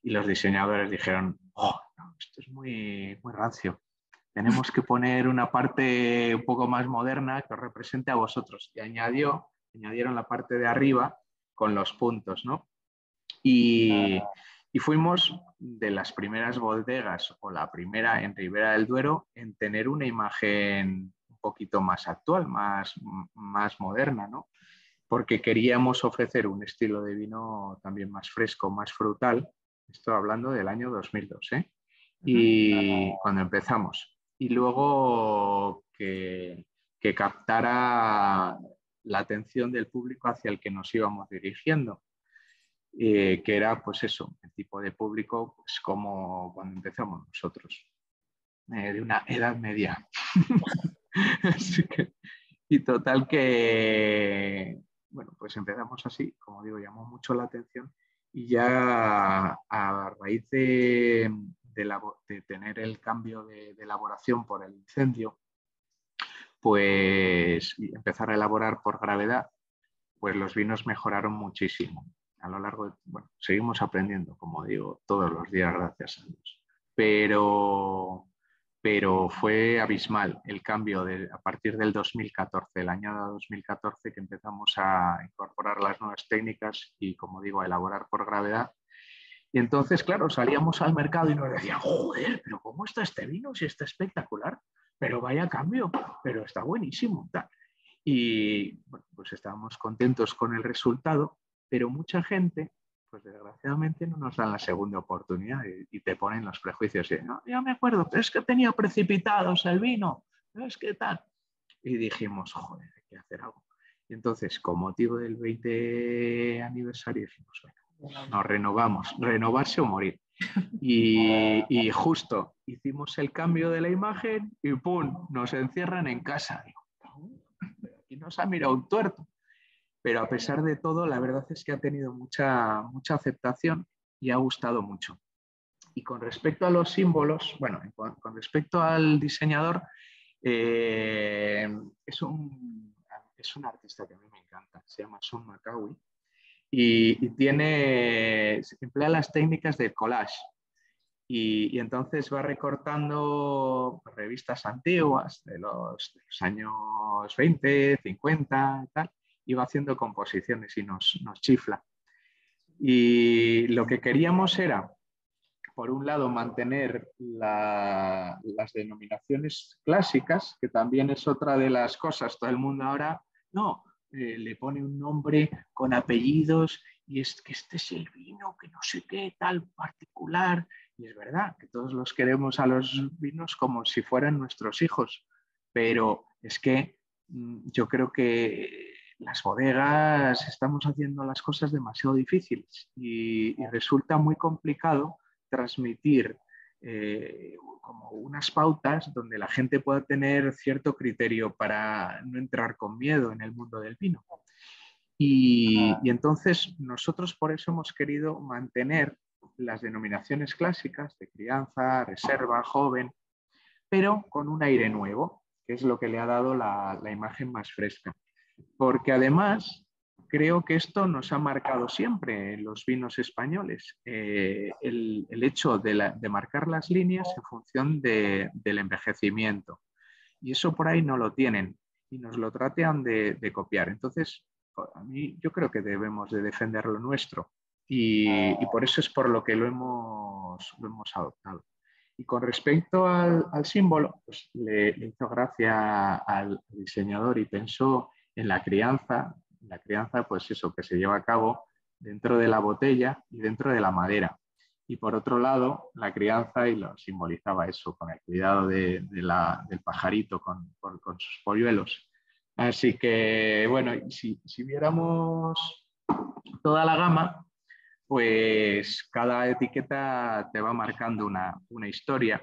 y los diseñadores dijeron, oh, esto es muy, muy rancio, tenemos que poner una parte un poco más moderna que os represente a vosotros. Y añadió, añadieron la parte de arriba con los puntos, ¿no? Y, Y fuimos de las primeras bodegas o la primera en Ribera del Duero en tener una imagen un poquito más actual, más, más moderna, ¿no? porque queríamos ofrecer un estilo de vino también más fresco, más frutal. Estoy hablando del año 2002, ¿eh? Y cuando empezamos. Y luego que, que captara la atención del público hacia el que nos íbamos dirigiendo. Eh, que era pues eso, el tipo de público pues como cuando empezamos nosotros, eh, de una edad media. y total que, bueno, pues empezamos así, como digo, llamó mucho la atención y ya a raíz de, tener el cambio de, de, elaboración por el incendio, pues empezar a elaborar por gravedad, pues los vinos mejoraron muchísimo a lo largo de, bueno, seguimos aprendiendo, como digo, todos los días, gracias a Dios. Pero, pero fue abismal el cambio de, a partir del 2014, el año 2014 que empezamos a incorporar las nuevas técnicas y, como digo, a elaborar por gravedad. Y entonces, claro, salíamos al mercado y nos decían, joder, pero ¿cómo está este vino? Si está espectacular, pero vaya cambio, pero está buenísimo. Y bueno, pues estábamos contentos con el resultado pero mucha gente, pues desgraciadamente no nos dan la segunda oportunidad y, te ponen los prejuicios. Y, no, yo me acuerdo, pero es que tenía precipitados el vino, es que tal. Y dijimos, joder, hay que hacer algo. Y entonces, con motivo del 20 aniversario, dijimos, bueno, nos renovamos, renovarse o morir. Y, y, justo hicimos el cambio de la imagen y ¡pum! Nos encierran en casa. Y nos ha mirado un tuerto pero a pesar de todo, la verdad es que ha tenido mucha, mucha aceptación y ha gustado mucho. Y con respecto a los símbolos, bueno, con, respecto al diseñador, eh, es, un, es un artista que a mí me encanta, se llama Son Macawi y, tiene, emplea las técnicas del collage. Y, entonces va recortando revistas antiguas de los, de los años 20, 50 y tal, iba haciendo composiciones y nos, chifla. Y lo que queríamos era, por un lado, mantener las denominaciones clásicas, que también es otra de las cosas, todo el mundo ahora, no, eh, le pone un nombre con apellidos y es que este es el vino, que no sé qué, tal particular. Y es verdad que todos los queremos a los vinos como si fueran nuestros hijos, pero es que mm, yo creo que las bodegas estamos haciendo las cosas demasiado difíciles y, resulta muy complicado transmitir eh, como unas pautas donde la gente pueda tener cierto criterio para no entrar con miedo en el mundo del vino. Y, y entonces nosotros por eso hemos querido mantener las denominaciones clásicas de crianza, reserva, joven, pero con un aire nuevo, que es lo que le ha dado la, la imagen más fresca porque además creo que esto nos ha marcado siempre en los vinos españoles, eh, el, hecho de, marcar las líneas en función del envejecimiento. Y eso por ahí no lo tienen y nos lo tratan de, copiar. Entonces, a mí yo creo que debemos de defender lo nuestro y, por eso es por lo que lo hemos, adoptado. Y con respecto al, símbolo, pues le, hizo gracia al diseñador y pensó en la crianza, la crianza, pues eso, que se lleva a cabo dentro de la botella y dentro de la madera. Y por otro lado, la crianza, y lo simbolizaba eso, con el cuidado de, del pajarito con, sus polluelos. Así que, bueno, si, viéramos toda la gama, pues cada etiqueta te va marcando una historia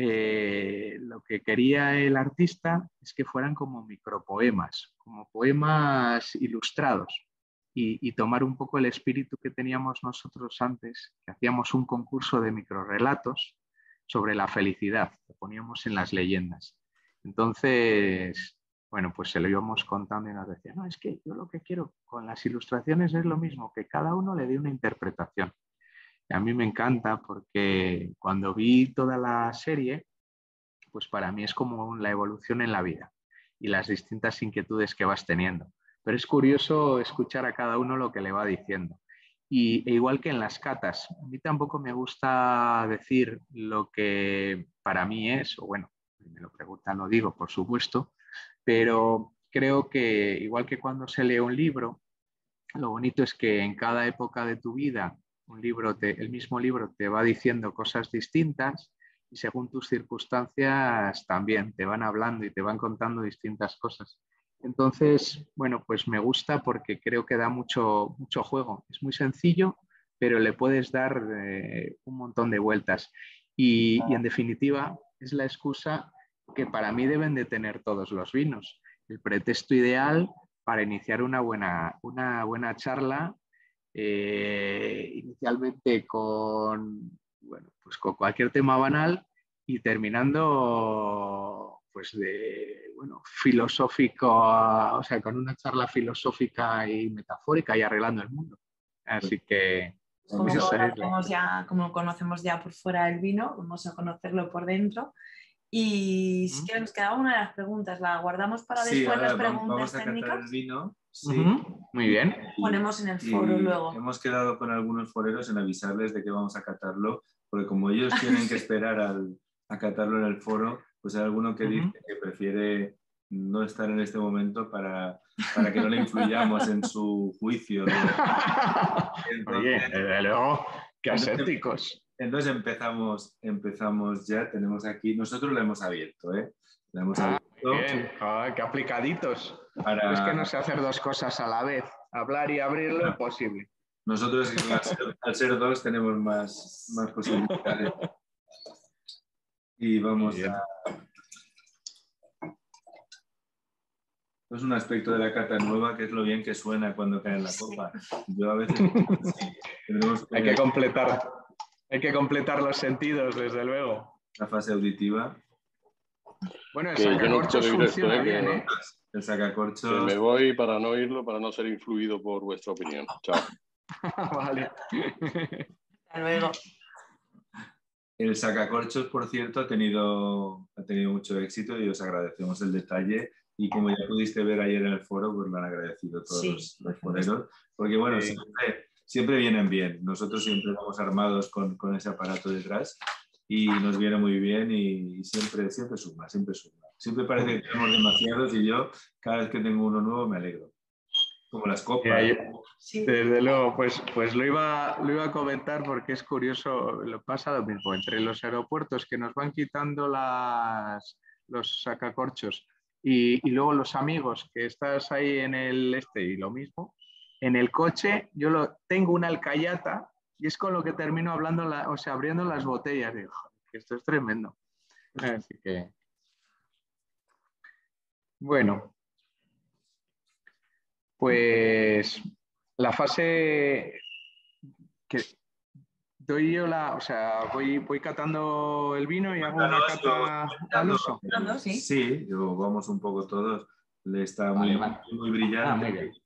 eh, lo que quería el artista es que fueran como micropoemas, como poemas ilustrados y, tomar un poco el espíritu que teníamos nosotros antes, que hacíamos un concurso de microrelatos sobre la felicidad, que poníamos en las leyendas. Entonces, bueno, pues se lo íbamos contando y nos decía, no, es que yo lo que quiero con las ilustraciones es lo mismo, que cada uno le dé una interpretación a mí me encanta porque cuando vi toda la serie, pues para mí es como la evolución en la vida y las distintas inquietudes que vas teniendo. Pero es curioso escuchar a cada uno lo que le va diciendo. Y, e igual que en las catas, a mí tampoco me gusta decir lo que para mí es, o bueno, me lo preguntan lo digo, por supuesto, pero creo que igual que cuando se lee un libro, lo bonito es que en cada época de tu vida un libro el mismo libro te va diciendo cosas distintas y según tus circunstancias también te van hablando y te van contando distintas cosas. Entonces, bueno, pues me gusta porque creo que da mucho, mucho juego. Es muy sencillo, pero le puedes dar eh, un montón de vueltas. Y, y, en definitiva, es la excusa que para mí deben de tener todos los vinos. El pretexto ideal para iniciar una buena, una buena charla eh, inicialmente con, bueno, pues con cualquier tema banal y terminando pues de, bueno, filosófico, o sea, con una charla filosófica y metafórica y arreglando el mundo. Así que... Como, conocemos ya, como conocemos ya por fuera el vino, vamos a conocerlo por dentro. Y si que nos quedaba una de las preguntas, la guardamos para después las preguntas vamos a técnicas. el vino Sí. Muy bien. Ponemos en el foro luego. Hemos quedado con algunos foreros en avisarles de que vamos a catarlo, porque como ellos tienen que esperar al, a catarlo en el foro, pues hay alguno que dice que prefiere no estar en este momento para, para que no le influyamos en su juicio. Oye, luego, qué asépticos. Entonces empezamos, empezamos ya, tenemos aquí, nosotros lo hemos abierto, ¿eh? Lo hemos ah, Bien, qué aplicaditos. Es que no sé hacer dos cosas a la vez. Hablar y abrirlo es posible. Nosotros al ser, dos tenemos más, más posibilidades. Y vamos a... Es un aspecto de la cata nueva que es lo bien que suena cuando cae en la copa. Yo a veces... Hay que completar, hay que completar los sentidos, desde luego. La fase auditiva. Bueno, el sacacorchos no funciona bien, ¿eh? El sacacorchos... me voy para no oírlo, para no ser influido por vuestra opinión. Chao. vale. Hasta luego. El sacacorchos, por cierto, ha tenido, ha tenido mucho éxito y os agradecemos el detalle. Y como ya pudiste ver ayer en el foro, pues lo han agradecido todos los, foreros. Porque bueno, siempre, siempre, vienen bien. Nosotros siempre vamos armados con, con ese aparato detrás y nos viene muy bien y, siempre, siempre suma, siempre suma. Siempre parece que tenemos demasiados y yo cada vez que tengo uno nuevo me alegro. Como las copas. Desde luego, pues, pues lo, iba, lo iba a comentar porque es curioso, lo pasa lo mismo, entre los aeropuertos que nos van quitando las, los sacacorchos y, y luego los amigos que estás ahí en el este y lo mismo, en el coche yo lo, tengo una alcayata y es con lo que termino hablando, o sea, abriendo las botellas. Digo, esto es tremendo. Así que. Bueno. Pues la fase que doy yo la, o sea, voy, voy catando el vino y hago una cata al uso. Sí, sí vamos un poco todos. Le está muy, muy brillante. Ah,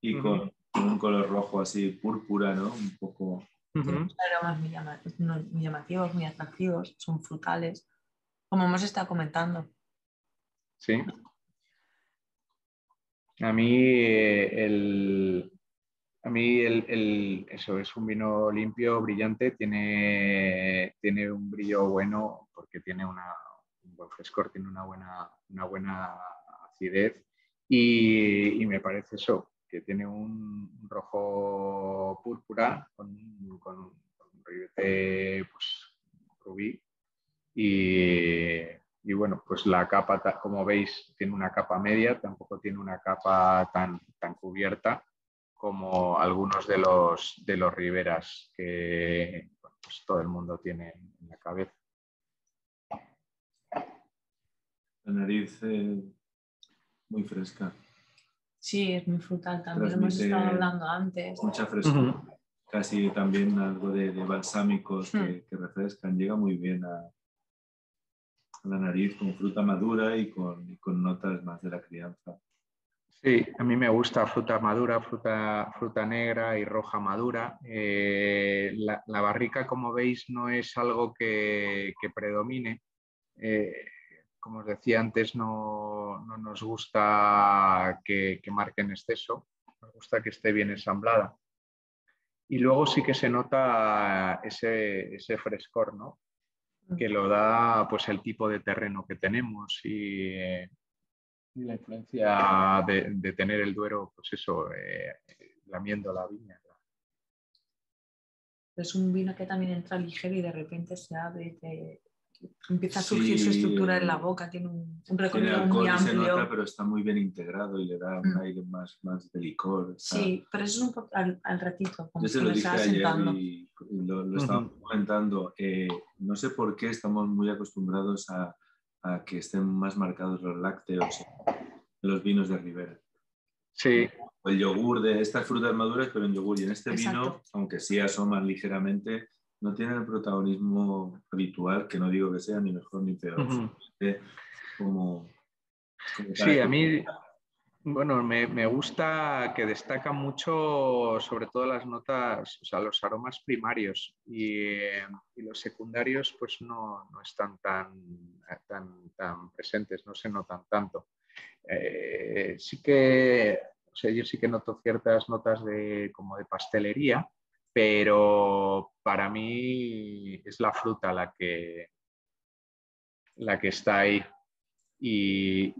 y con, un color rojo así púrpura, ¿no? Un poco... aromas muy, llamativos, muy atractivos, son frutales, como hemos estado comentando. Sí. A mí el, a mí el, eso es un vino limpio, brillante, tiene, tiene un brillo bueno porque tiene una, un buen frescor, tiene una buena, una buena acidez y, y me parece eso, que tiene un, rojo púrpura con, un ribete pues, rubí y, bueno, pues la capa, como veis, tiene una capa media, tampoco tiene una capa tan, tan cubierta como algunos de los, de los riberas que pues todo el mundo tiene en la cabeza. La nariz eh, muy fresca. Sí, es muy frutal también, lo hemos estado hablando antes. Mucha frescura, casi también algo de, balsámicos hmm. que, refrescan, llega muy bien a, la nariz con fruta madura y con, notas más de la crianza. Sí, a mí me gusta fruta madura, fruta, fruta negra y roja madura. Eh, la, barrica, como veis, no es algo que, predomine. Eh, como os decía antes, no, nos gusta que, marque en exceso, nos gusta que esté bien ensamblada. Y luego sí que se nota ese, ese frescor, ¿no? Que lo da pues el tipo de terreno que tenemos y, y la influencia de, de, tener el Duero, pues eso, eh, lamiendo la viña. Es un vino que también entra ligero y de repente se abre, te, empieza a surgir sí, su estructura en la boca, tiene un, un recorrido tiene muy se amplio. nota, pero está muy bien integrado y le da un Mm. aire más, más de licor. está- Sí, pero eso es un poco al, al ratito, Yo como se se lo se dije ayer sentando. y lo, lo estábamos comentando. eh, no sé por qué estamos muy acostumbrados a, a que estén más marcados los lácteos en los vinos de Ribera. Sí, O el yogur de estas frutas maduras, pero en yogur. Y en este vino, Exacto. aunque sí asoman ligeramente, no tienen el protagonismo habitual, que no digo que sea ni mejor ni peor. Como, como Sí, a mí, bueno, me, me gusta que destaca mucho sobre todo las notas, o sea, los aromas primarios y, eh, y los secundarios pues no, no están tan, tan, tan presentes, no se notan tanto. Eh, sí que, o sea, yo sí que noto ciertas notas de, como de pastelería, pero para mí es la fruta la que, la que está ahí. Y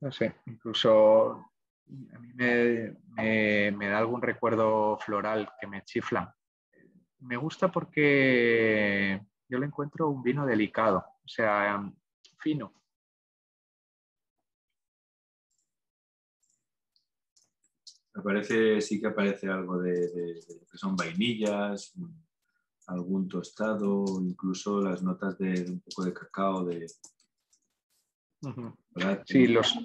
no sé, incluso a mí me, me- me da algún recuerdo floral que me chifla. Me gusta porque yo le encuentro un vino delicado, o sea, fino. Aparece, sí que aparece algo de, de- de lo que son vainillas, algún tostado, incluso las notas de, de un poco de cacao, de. Sí, los,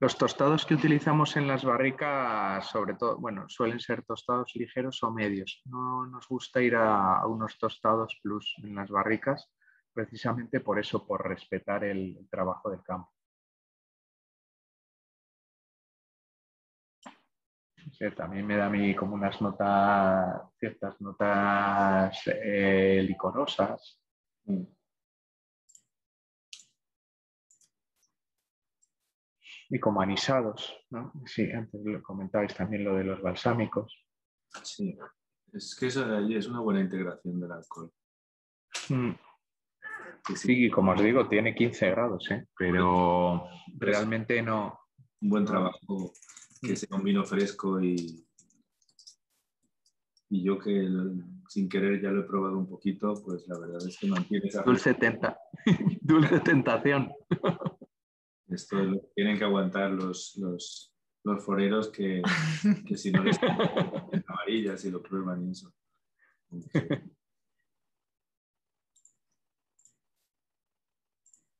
los tostados que utilizamos en las barricas, sobre todo, bueno, suelen ser tostados ligeros o medios. No nos gusta ir a, a unos tostados plus en las barricas, precisamente por eso, por respetar el, el trabajo del campo. Sé, también me da a mí como unas notas, ciertas notas eh, licorosas. Mm. y como anisados, ¿no? Sí, antes lo comentabais también lo de los balsámicos. Sí, es que eso de allí es una buena integración del alcohol. Mm, Sí, como os digo, tiene 15 grados, ¿eh? pero realmente no. un buen trabajo que sea un vino fresco y, y yo que el- sin querer ya lo he probado un poquito, pues la verdad es que mantiene esa Dulce, tenta... Dulce tentación. Esto es lo que tienen que aguantar los, los, los foreros que, que si no les ponen amarillas y lo prueban y eso.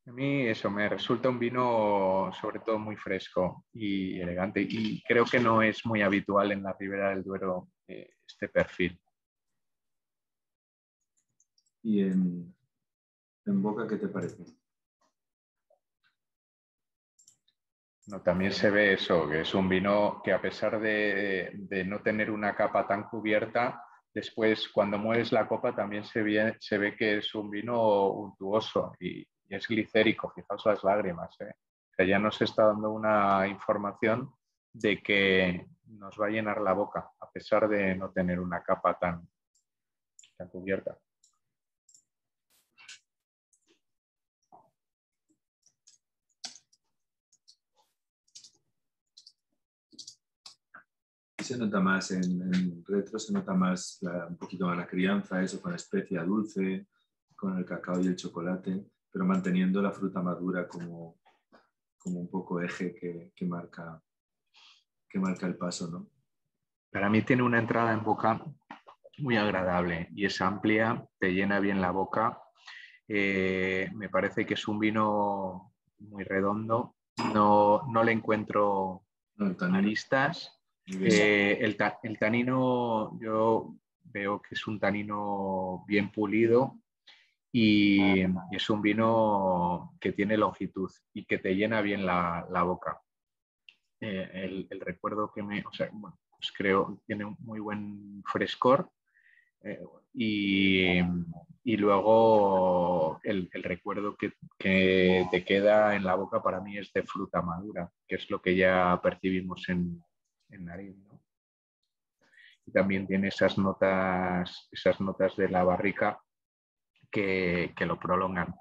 A mí eso me resulta un vino sobre todo muy fresco y elegante y creo que no es muy habitual en la Ribera del Duero eh, este perfil. ¿Y en, en boca qué te parece? No, también se ve eso, que es un vino que a pesar de, de no tener una capa tan cubierta, después cuando mueves la copa también se ve, se ve que es un vino untuoso y, y es glicérico, fijaos las lágrimas. ¿eh? Ya nos está dando una información de que nos va a llenar la boca, a pesar de no tener una capa tan, tan cubierta. Se nota más en, en retro, se nota más la- un poquito más la crianza, eso con especia dulce, con el cacao y el chocolate, pero manteniendo la fruta madura como, como un poco eje que, que marca, que marca el paso, ¿no? Para mí tiene una entrada en boca muy agradable y es amplia, te llena bien la boca. Eh, me parece que es un vino muy redondo, no, no le encuentro No, el aristas. Eh, el, ta- el tanino, yo veo que es un tanino bien pulido y, y es un vino que tiene longitud y que te llena bien la, la boca. Eh, el, el recuerdo que me, o sea, bueno, pues creo tiene un muy buen frescor eh, y, y luego el, el recuerdo que, que te queda en la boca para mí es de fruta madura, que es lo que ya percibimos en, en nariz. ¿no? también tiene esas notas, esas notas de la barrica que, lo prolongan.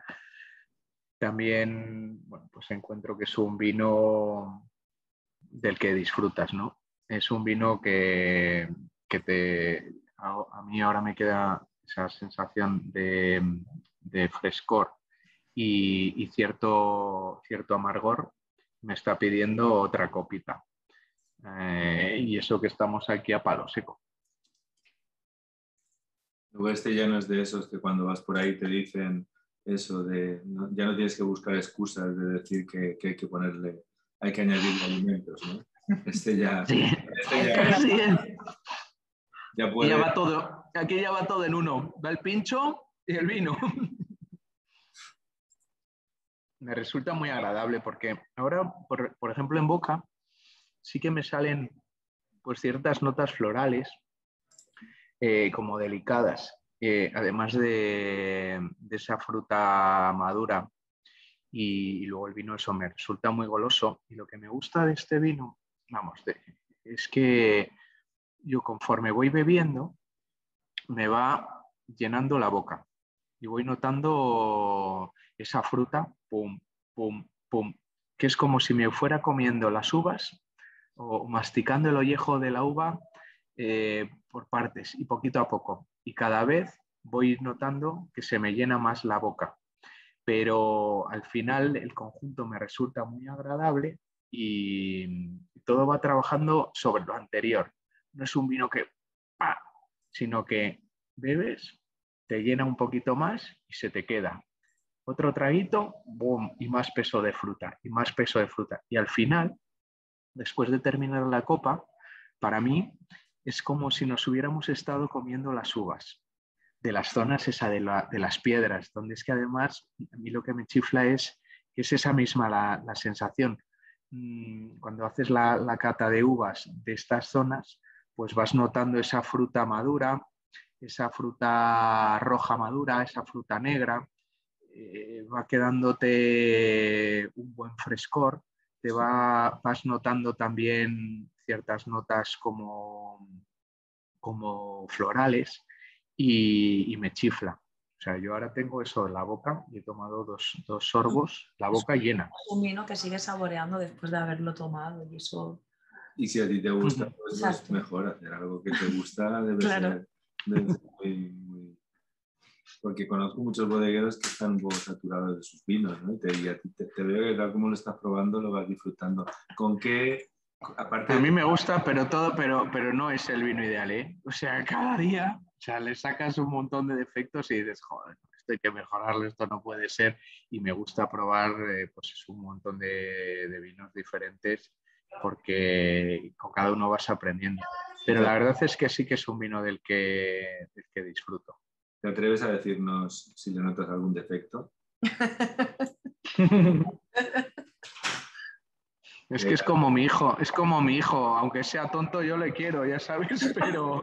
También, bueno, pues encuentro que es un vino del que disfrutas, ¿no? Es un vino que, te, a, mí ahora me queda esa sensación de, frescor y, cierto, cierto amargor, me está pidiendo otra copita. Eh, y eso que estamos aquí a palo seco. Luego este ya no es de esos que cuando vas por ahí te dicen eso de ya no tienes que buscar excusas de decir que, hay que ponerle, hay que añadir alimentos, ¿no? Este ya, sí. este ya, ya puede... va todo, aquí ya va todo en uno, va el pincho y el vino. Me resulta muy agradable porque ahora, por, por ejemplo, en boca, sí que me salen pues ciertas notas florales eh, como delicadas, eh, además de, esa fruta madura. Y, luego el vino eso me resulta muy goloso. Y lo que me gusta de este vino, vamos, es que yo conforme voy bebiendo me va llenando la boca. Y voy notando esa fruta, pum, pum, pum, que es como si me fuera comiendo las uvas o masticando el ollejo de la uva eh, por partes y poquito a poco. Y cada vez voy notando que se me llena más la boca. Pero al final el conjunto me resulta muy agradable y todo va trabajando sobre lo anterior. No es un vino que, ¡pa! sino que bebes, te llena un poquito más y se te queda. Otro traguito, boom, y más peso de fruta, y más peso de fruta. Y al final después de terminar la copa, para mí es como si nos hubiéramos estado comiendo las uvas de las zonas esa de, las piedras, donde es que además a mí lo que me chifla es que es esa misma la, sensación. Mm, cuando haces la, cata de uvas de estas zonas, pues vas notando esa fruta madura, esa fruta roja madura, esa fruta negra, eh, va quedándote un buen frescor te va, vas notando también ciertas notas como, como florales y, me chifla. O sea, yo ahora tengo eso en la boca y he tomado dos, sorbos, la boca llena. Un vino que sigue saboreando después de haberlo tomado y eso... Y si a ti te gusta, pues, pues mejor hacer algo que te gusta, debe ser, muy, porque conozco muchos bodegueros que están un poco saturados de sus vinos, ¿no? Y te, te, veo que tal como lo estás probando lo vas disfrutando. ¿Con qué? Aparte a mí me gusta, pero todo, pero, pero no es el vino ideal, ¿eh? O sea, cada día, o sea, le sacas un montón de defectos y dices, joder, esto hay que mejorarlo, esto no puede ser. Y me gusta probar, eh, pues, un montón de, de vinos diferentes porque con cada uno vas aprendiendo. Pero la verdad es que sí que es un vino del que, del que disfruto. ¿Te atreves a decirnos si le notas algún defecto? Es que es como mi hijo, es como mi hijo, aunque sea tonto yo le quiero, ya sabes, pero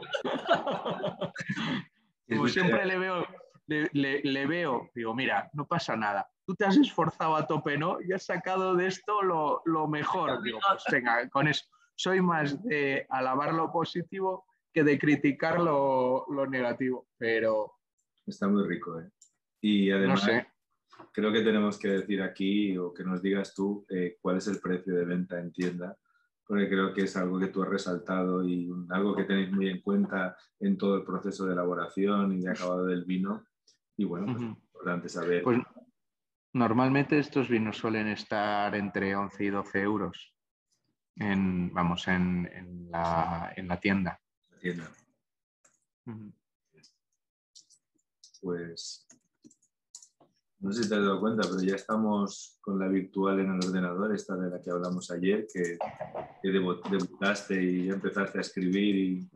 como siempre le veo, le, veo, digo, mira, no pasa nada, tú te has esforzado a tope, ¿no? Y has sacado de esto lo, mejor. Digo, pues venga, con eso, soy más de alabar lo positivo que de criticar lo, lo negativo, pero Está muy rico, ¿eh? Y además, creo que tenemos que decir aquí, o que nos digas tú, eh, cuál es el precio de venta en tienda, porque creo que es algo que tú has resaltado y algo que tenéis muy en cuenta en todo el proceso de elaboración y de acabado del vino. Y bueno, pues, es importante saber. Pues, normalmente estos vinos suelen estar entre 11 y 12 euros en, vamos, en, en, la, en la, tienda. La tienda pues no sé si te has dado cuenta, pero ya estamos con la virtual en el ordenador, esta de la que hablamos ayer, que, debutaste y empezaste a escribir. Y...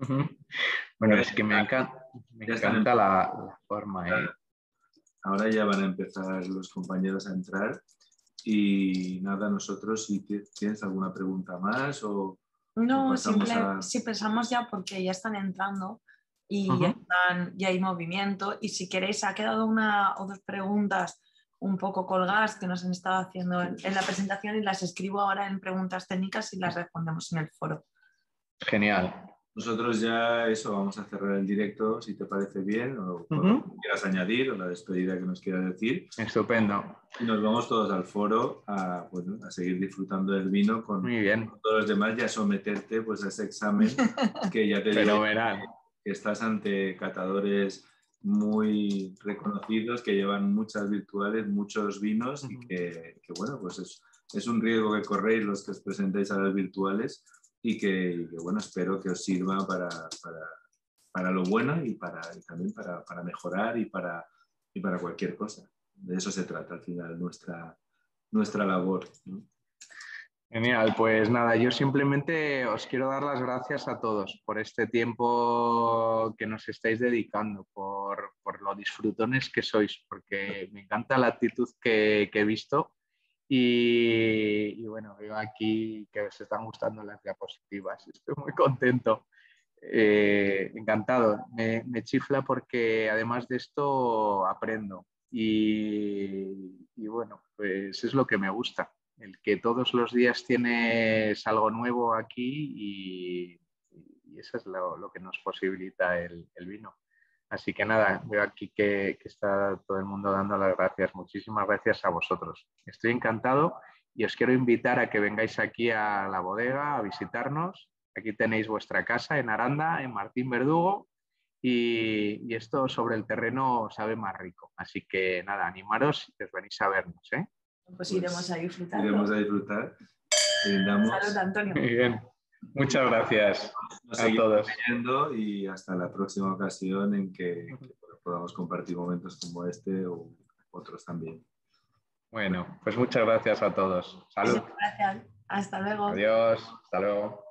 Bueno, es que me, encanta, la, forma. ¿eh? Ahora ya van a empezar los compañeros a entrar y nada, nosotros, si tienes alguna pregunta más o... No, si pensamos ya porque ya están entrando, y ya, hay movimiento. Y si queréis, ha quedado una o dos preguntas un poco colgadas que nos han estado haciendo en, la presentación y las escribo ahora en preguntas técnicas y las respondemos en el foro. Genial. Nosotros ya eso, vamos a cerrar el directo, si te parece bien, o quieras añadir, o la despedida que nos quieras decir. Estupendo. Y nos vamos todos al foro a, a seguir disfrutando del vino con, todos los demás y a someterte pues, a ese examen que ya te digo que estás ante catadores muy reconocidos que llevan muchas virtuales, muchos vinos y que, bueno, pues es, es, un riesgo que corréis los que os presentéis a las virtuales y que, bueno, espero que os sirva para, para, para lo bueno y, para, también para, para, mejorar y para, y para cualquier cosa. De eso se trata al final nuestra, nuestra labor. Genial, pues nada, yo simplemente os quiero dar las gracias a todos por este tiempo que nos estáis dedicando, por, por lo disfrutones que sois, porque me encanta la actitud que, he visto y, bueno, veo aquí que os están gustando las diapositivas, estoy muy contento. Eh, encantado, me, chifla porque además de esto aprendo y bueno, pues es lo que me gusta el que todos los días tienes algo nuevo aquí y, eso es lo, que nos posibilita el, vino. Así que nada, veo aquí que, está todo el mundo dando las gracias. Muchísimas gracias a vosotros. Estoy encantado y os quiero invitar a que vengáis aquí a la bodega a visitarnos. Aquí tenéis vuestra casa en Aranda, en Martín Verdugo, y, esto sobre el terreno sabe más rico. Así que nada, animaros y os venís a vernos. ¿eh? Pues iremos a disfrutar. Iremos a disfrutar. Salud, Antonio. Muy bien. Muchas gracias a todos. Y hasta la próxima ocasión en que, podamos compartir momentos como este o otros también. Bueno, pues muchas gracias a todos. Salud. Gracias. Hasta luego. Adiós. Hasta luego.